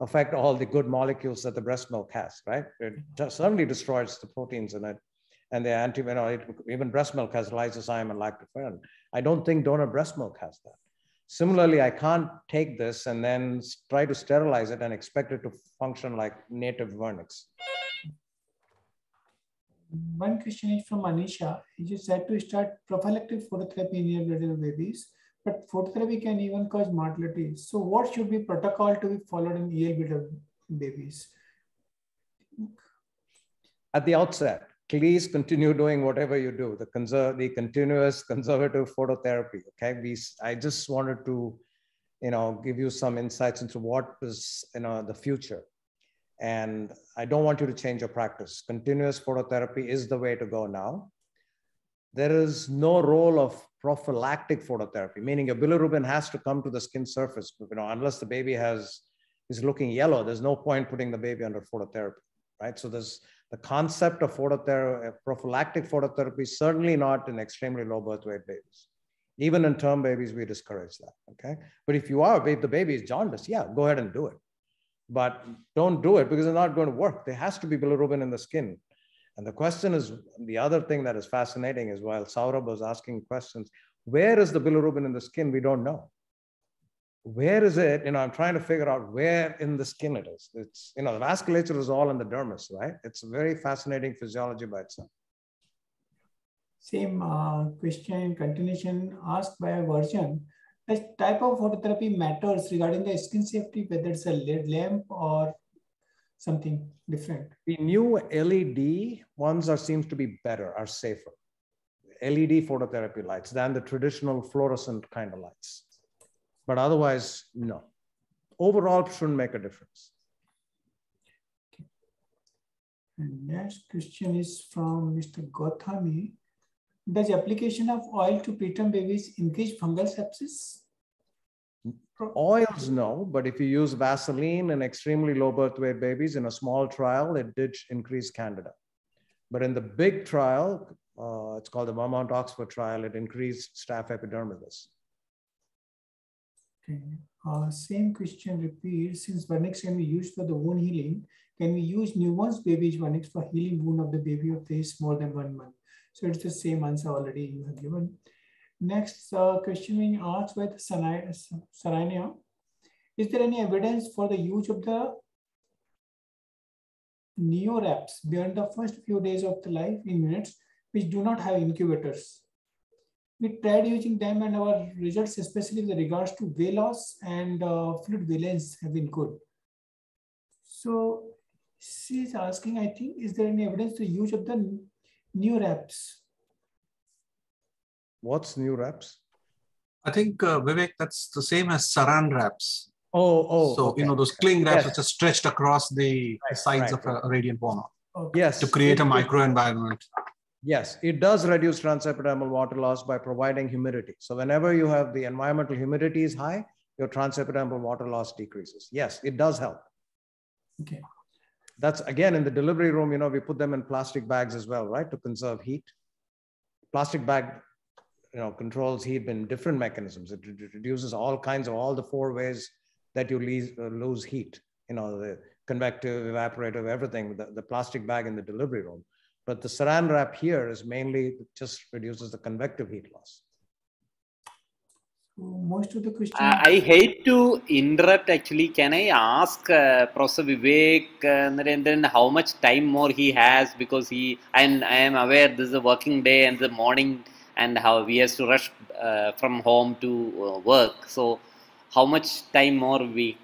affect all the good molecules that the breast milk has, right? It certainly destroys the proteins in it and the anti, you know, it, even breast milk has lysozyme and lactoferrin. I don't think donor breast milk has that. Similarly, I can't take this and then try to sterilize it and expect it to function like native vernix. One question is from Anisha. You said to start prophylactic phototherapy in your little babies, but phototherapy can even cause mortality. So what should be protocol to be followed in ELBW babies? At the outset, please continue doing whatever you do, the, conser- the continuous conservative phototherapy. Okay, we, I just wanted to, you know, give you some insights into what is, you know, the future. And I don't want you to change your practice. Continuous phototherapy is the way to go now. There is no role of prophylactic phototherapy, meaning your bilirubin has to come to the skin surface. You know, unless the baby has is looking yellow, there's no point putting the baby under phototherapy, right? So there's the concept of phototherapy, uh, prophylactic phototherapy, certainly not in extremely low birth weight babies. Even in term babies, we discourage that. Okay. But if you are, if the baby is jaundiced, yeah, go ahead and do it. But don't do it because it's not going to work. There has to be bilirubin in the skin. And the question is the other thing that is fascinating is while Sourabh was asking questions, where is the bilirubin in the skin? We don't know where is it? You know, I'm trying to figure out where in the skin it is. It's, you know, the vasculature is all in the dermis, right? It's a very fascinating physiology by itself. Same uh, question continuation asked by a version. The type of phototherapy matters regarding the skin safety, whether it's a LED lamp or something different. The new LED ones are seems to be better, are safer. LED phototherapy lights than the traditional fluorescent kind of lights but otherwise, no. overall shouldn't make a difference. And next question is from Mr. Gothami. Does application of oil to preterm babies increase fungal sepsis? Oils, no, but if you use Vaseline in extremely low birth weight babies in a small trial, it did increase candida. But in the big trial, uh, it's called the Vermont Oxford trial, it increased staph epidermidis. Okay. Uh, same question repeats. Since vernix can be used for the wound healing, can we use newborn's baby's vernix for healing wound of the baby of age more than one month? So it's the same answer already you have given. Next uh, question being asked by Sarania. Is there any evidence for the use of the neoreps beyond the first few days of the life in units which do not have incubators? We tried using them and our results, especially with regards to weight loss and uh, fluid valence have been good. So she's asking, I think, is there any evidence to use of the neoreps What's neoreps? I think uh, Vivek, that's the same as saran wraps. Oh, oh. So okay. you know those cling wraps Yes. which are stretched across the Right, sides right, of a radiant fauna Yes. to create a it- microenvironment. Yes, it does reduce transepidermal water loss by providing humidity. So whenever you have the environmental humidity is high, your transepidermal water loss decreases. Yes, it does help. Okay. That's again in the delivery room, you know, we put them in plastic bags as well, right? To conserve heat. Plastic bag, you know, controls heat in different mechanisms. It reduces all kinds of all the four ways that you lose, uh, lose heat, you know, the convective, evaporative, everything, the, the plastic bag in the delivery room. But the saran wrap here is mainly just reduces the convective heat loss. Most of the questions. I I hate to interrupt actually. Can I ask uh, Professor Vivek uh, Narendran how much time more he has because he and I am aware this is a working day and the morning and how he has to rush uh, from home to uh, work. So how much time more we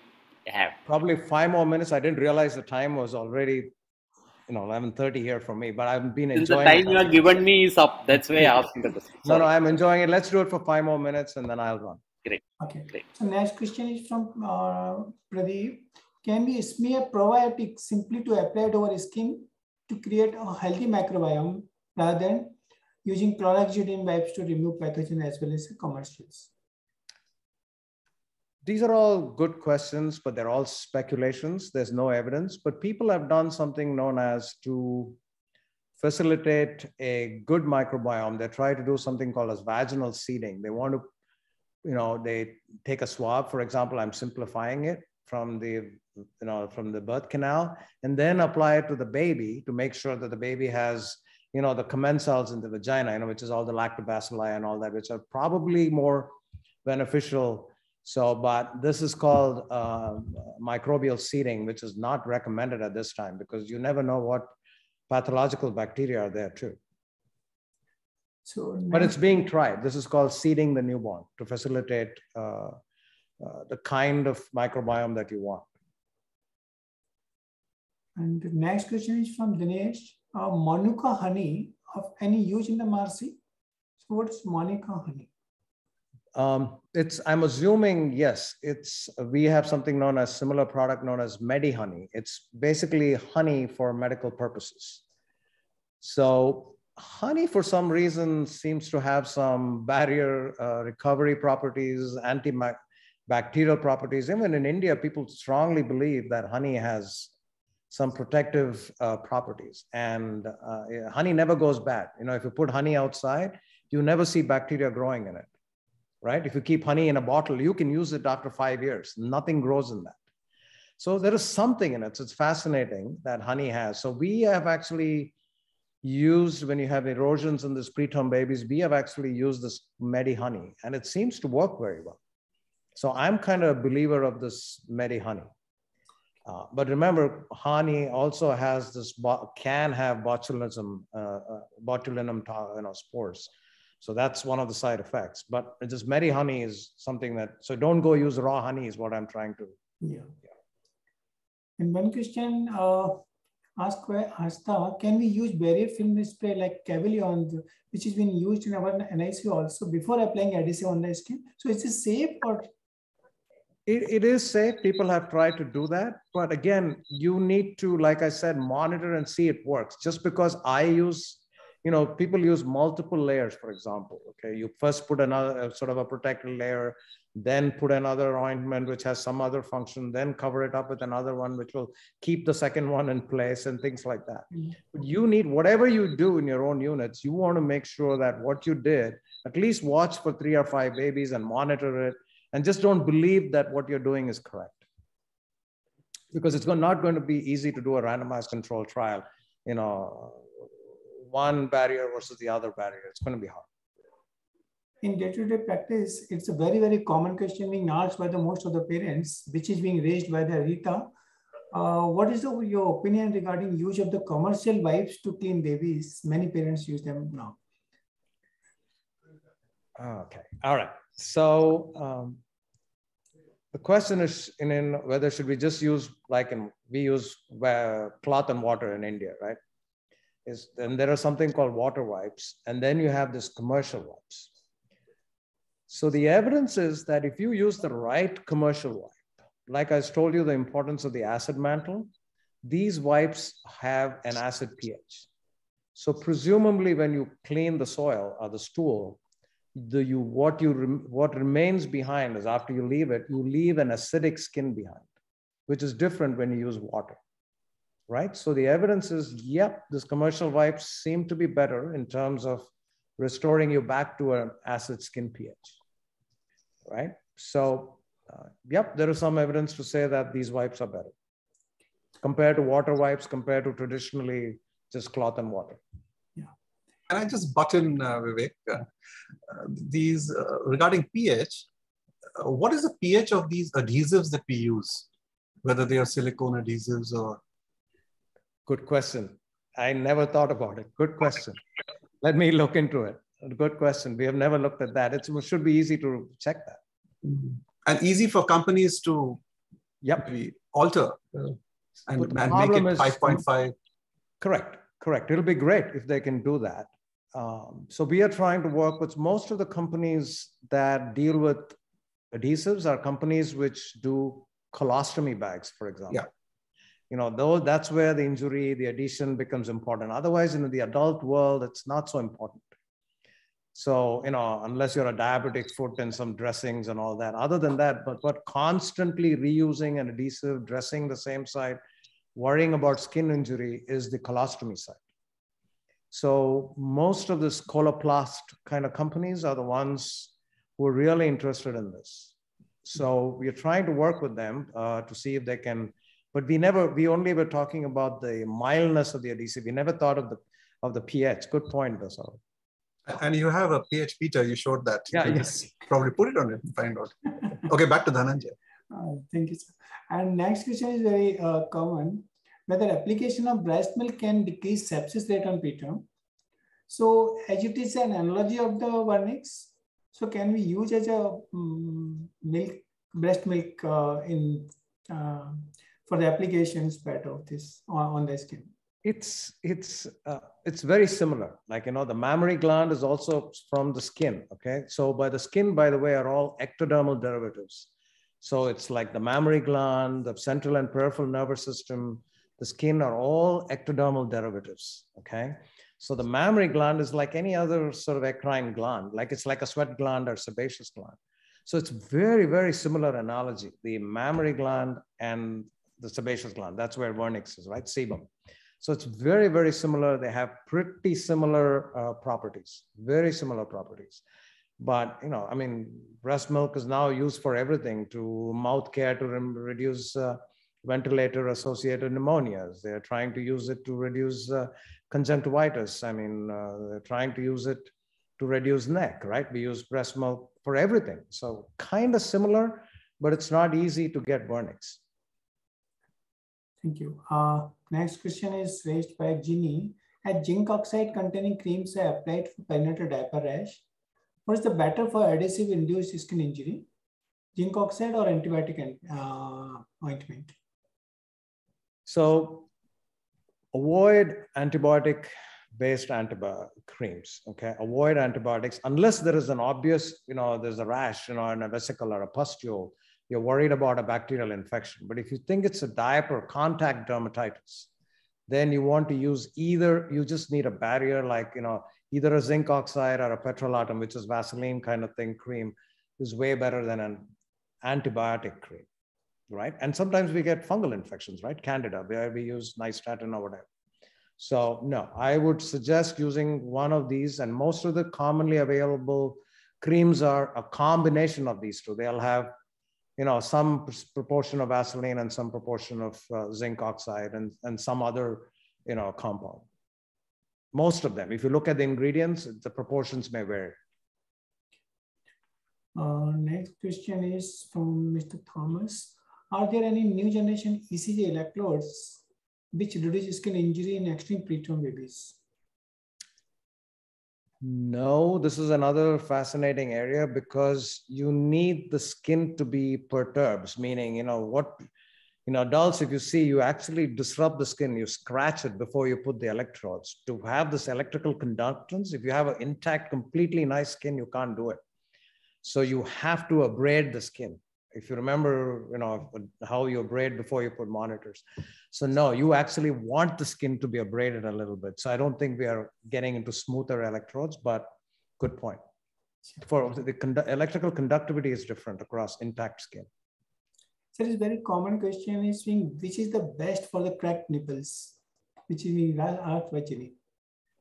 have? Probably five more minutes. I didn't realize the time was already, you know, 11.30 here for me, but I've been Since the enjoying time it. you have given me is up, that's why I asked the question. No, no, I'm enjoying it. Let's do it for five more minutes and then I'll run. Great. Okay. Great. So next question is from uh, Pradeep. Can we smear probiotics simply to apply it over skin to create a healthy microbiome rather than using products chlorhexidine wipes to remove pathogen as well as commensals? These are all good questions, but they're all speculations. There's no evidence, but people have done something known as to facilitate a good microbiome. They try to do something called as vaginal seeding. They want to, you know, they take a swab, for example, I'm simplifying it from the, you know, from the birth canal, and then apply it to the baby to make sure that the baby has, you know, the commensals in the vagina, you know, which is all the lactobacilli and all that, which are probably more beneficial so, but this is called uh, microbial seeding, which is not recommended at this time because you never know what pathological bacteria are there too. So But it's being tried. This is called seeding the newborn to facilitate uh, uh, the kind of microbiome that you want. And the next question is from Dinesh. Uh, Manuka honey of any use in the MARSI? So what is Manuka honey? Um, it's, I'm assuming, yes, it's, we have something known as similar product known as Medi honey. It's basically honey for medical purposes. So honey, for some reason, seems to have some barrier uh, recovery properties, antibacterial properties. Even in India, people strongly believe that honey has some protective uh, properties and uh, honey never goes bad. You know, if you put honey outside, you never see bacteria growing in it right? If you keep honey in a bottle, you can use it after five years. Nothing grows in that. So there is something in it. So it's fascinating that honey has. So we have actually used, when you have erosions in this preterm babies, we have actually used this Medi honey and it seems to work very well. So I'm kind of a believer of this Medi honey. Uh, but remember, honey also has this, can have botulism, uh, uh, botulinum you know, spores. So that's one of the side effects. But just Medi honey is something that, so don't go use raw honey is what I'm trying to. Yeah. yeah. And one question uh, asked by Asta, can we use barrier film spray like Cavilon, which has been used in our NIC also before applying adhesive on the skin? So is it safe or? it, it is safe. People have tried to do that. But again, you need to, like I said, monitor and see it works. Just because I use, you know, people use multiple layers, for example. Okay. You first put another sort of a protective layer, then put another ointment which has some other function, then cover it up with another one which will keep the second one in place and things like that. Mm-hmm. But you need whatever you do in your own units, you want to make sure that what you did, at least watch for three or five babies and monitor it and just don't believe that what you're doing is correct because it's not going to be easy to do a randomized control trial you know one barrier versus the other barrier. It's going to be hard. In day-to-day practice it's a very very common question being asked by the most of the parents which is being raised by the rita. Uh, what is the, your opinion regarding use of the commercial wipes to clean babies? Many parents use them now. Okay. All right. So um, the question is in, in, whether should we just use like in we use uh, cloth and water in India, right? Is then there are something called water wipes, and then you have this commercial wipes. So the evidence is that if you use the right commercial wipe, like I told you, the importance of the acid mantle, these wipes have an acid pH. So presumably when you clean the soil or the stool, the you what you what remains behind is after you leave it you leave an acidic skin behind which is different when you use water right so the evidence is yep this commercial wipes seem to be better in terms of restoring you back to an acid skin ph right so uh, yep there is some evidence to say that these wipes are better compared to water wipes compared to traditionally just cloth and water Yeah. can I just button, uh, Vivek? Uh, these uh, regarding pH, uh, what is the pH of these adhesives that we use, whether they are silicone adhesives or? Good question. I never thought about it. Good question. Let me look into it. Good question. We have never looked at that. It's, it should be easy to check that. Mm-hmm. And easy for companies to yep. alter and, and make it 5.5. Correct. Correct. It'll be great if they can do that. Um, so we are trying to work with most of the companies that deal with adhesives are companies which do colostomy bags, for example. Yeah. You know, though that's where the injury, the adhesion becomes important. Otherwise, in the adult world, it's not so important. So, you know, unless you're a diabetic foot and some dressings and all that. Other than that, but but constantly reusing an adhesive, dressing the same site, worrying about skin injury is the colostomy site. So most of this Coloplast kind of companies are the ones who are really interested in this. So we're trying to work with them uh, to see if they can, but we never, we only were talking about the mildness of the adhesive. We never thought of the of the pH. Good point, Basal. And you have a pH meter. You showed that. Yeah, you yes. Probably put it on it and find out. okay, back to Dhananjay. Uh, thank you, sir. And next question is very uh, common whether application of breast milk can decrease sepsis rate on preterm. So as it is an analogy of the vernix, so can we use as a um, milk, breast milk uh, in uh, for the applications part of this on, on the skin? It's it's uh, it's very similar. Like you know, the mammary gland is also from the skin. Okay, so by the skin, by the way, are all ectodermal derivatives. So it's like the mammary gland, the central and peripheral nervous system, the skin are all ectodermal derivatives, okay? So the mammary gland is like any other sort of eccrine gland, like it's like a sweat gland or sebaceous gland. So it's very, very similar analogy, the mammary gland and the sebaceous gland. That's where vernix is, right? Sebum. So it's very, very similar. They have pretty similar uh, properties, very similar properties. But, you know, I mean, breast milk is now used for everything to mouth care to reduce uh, ventilator associated pneumonias. They're trying to use it to reduce uh, conjunctivitis. I mean, uh, they're trying to use it to reduce NEC, right? We use breast milk for everything. So kind of similar, but it's not easy to get vernix. Thank you. Uh, next question is raised by Ginny. At zinc oxide containing creams applied for perinatal diaper rash. What is the better for adhesive induced skin injury? Zinc oxide or antibiotic uh, ointment? So avoid antibiotic based antibiotic creams okay avoid antibiotics unless there is an obvious you know there's a rash you know in a vesicle or a pustule you're worried about a bacterial infection. But if you think it's a diaper contact dermatitis, then you want to use either, you just need a barrier like, you know, either a zinc oxide or a petrolatum, which is Vaseline kind of thing cream, is way better than an antibiotic cream, right? And sometimes we get fungal infections, right? Candida, where we use nystatin or whatever. So no, I would suggest using one of these and most of the commonly available creams are a combination of these two. They'll have, you know, some proportion of Vaseline and some proportion of uh, zinc oxide and, and some other, you know, compound. Most of them, if you look at the ingredients, the proportions may vary. Uh, next question is from Mr. Thomas. Are there any new generation ECG electrodes which reduce skin injury in extreme preterm babies? No, this is another fascinating area because you need the skin to be perturbed, meaning, you know, what in adults, if you see, you actually disrupt the skin, you scratch it before you put the electrodes. To have this electrical conductance, if you have an intact, completely nice skin, you can't do it. So you have to abrade the skin if you remember, you know, how you abrade before you put monitors. So no, you actually want the skin to be abraded a little bit. So I don't think we are getting into smoother electrodes, but good point. For the condu electrical conductivity is different across intact skin. So it's very common question is being, which is the best for the cracked nipples, which is being asked actually.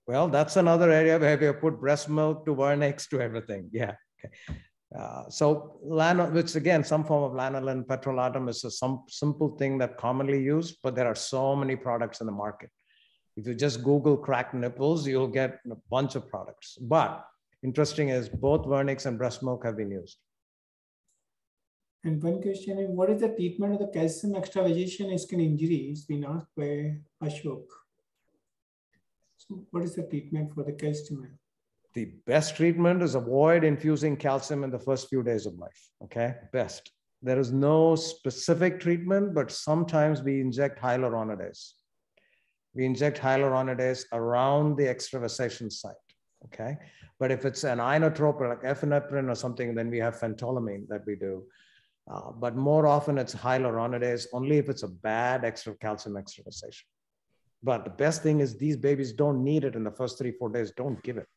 Well, that's another area where we have put breast milk to Vernix to everything. Yeah. Okay. Uh, so lano, which again, some form of lanolin petrolatum is a some simple thing that commonly used, but there are so many products in the market. If you just Google cracked nipples, you'll get a bunch of products. But interesting is both Vernix and breast milk have been used. And one question is, what is the treatment of the calcium extravasation in skin injury? It's been asked by Ashok. So what is the treatment for the calcium? The best treatment is avoid infusing calcium in the first few days of life. Okay, best. There is no specific treatment, but sometimes we inject hyaluronidase. We inject hyaluronidase around the extravasation site. Okay, but if it's an inotrope like epinephrine or something, then we have phentolamine that we do. Uh, but more often it's hyaluronidase only if it's a bad extra calcium extravasation. But the best thing is these babies don't need it in the first three, four days. Don't give it.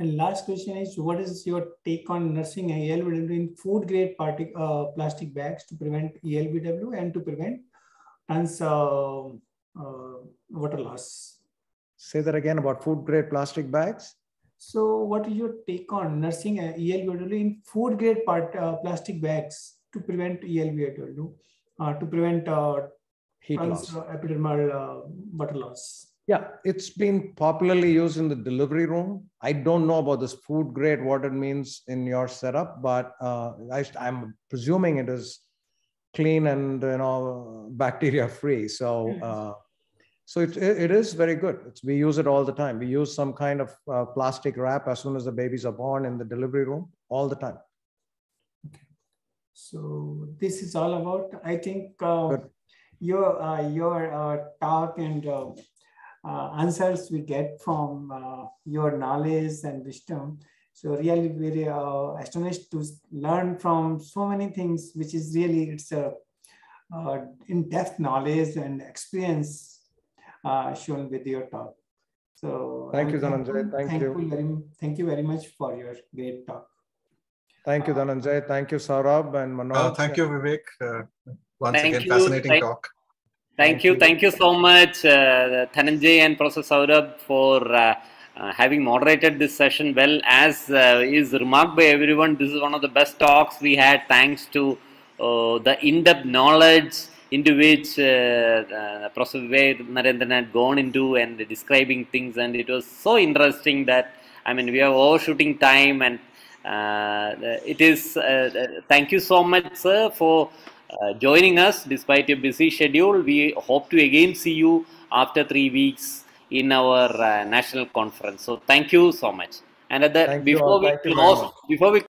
And last question is, what is your take on nursing ELBW in food grade partic uh, plastic bags to prevent ELBW and to prevent trans uh, uh, water loss? Say that again about food grade plastic bags. So what is your take on nursing ELBW in food grade part, uh, plastic bags to prevent ELBW, uh, to prevent uh, heat loss, epidermal water loss? Yeah, it's been popularly used in the delivery room. I don't know about this food grade, what it means in your setup, but uh, I, am presuming it is clean and you know bacteria free. So, hmm. uh, so it, it is very good. It's, we use it all the time. We use some kind of uh, plastic wrap as soon as the babies are born in the delivery room all the time. Okay. So this is all about. I think uh, your uh, your uh, talk and uh, answers we get from uh, your knowledge and wisdom. So really very uh, astonished to learn from so many things, which is really, it's a in-depth knowledge and experience shown with your talk. So thank you, Dhananjay. Thank, thank you. Very, thank you very much for your great talk. Thank you, Dhananjay. Thank you, Sourabh and Manoj. Uh, thank you, Vivek. Uh, once thank again, you. fascinating thank talk. Thank you. Thank you so much, uh, Dhananjay and Professor Sourabh for uh, uh, having moderated this session well. As uh, is remarked by everyone, this is one of the best talks we had thanks to uh, the in-depth knowledge into which uh, uh, Professor Vivek Narendran had gone into and describing things and it was so interesting that, I mean, we are overshooting time and it is, thank you so much, sir, for uh, joining us despite your busy schedule. We hope to again see you after three weeks in our uh, national conference. So thank you so much. And at the, before we close, before we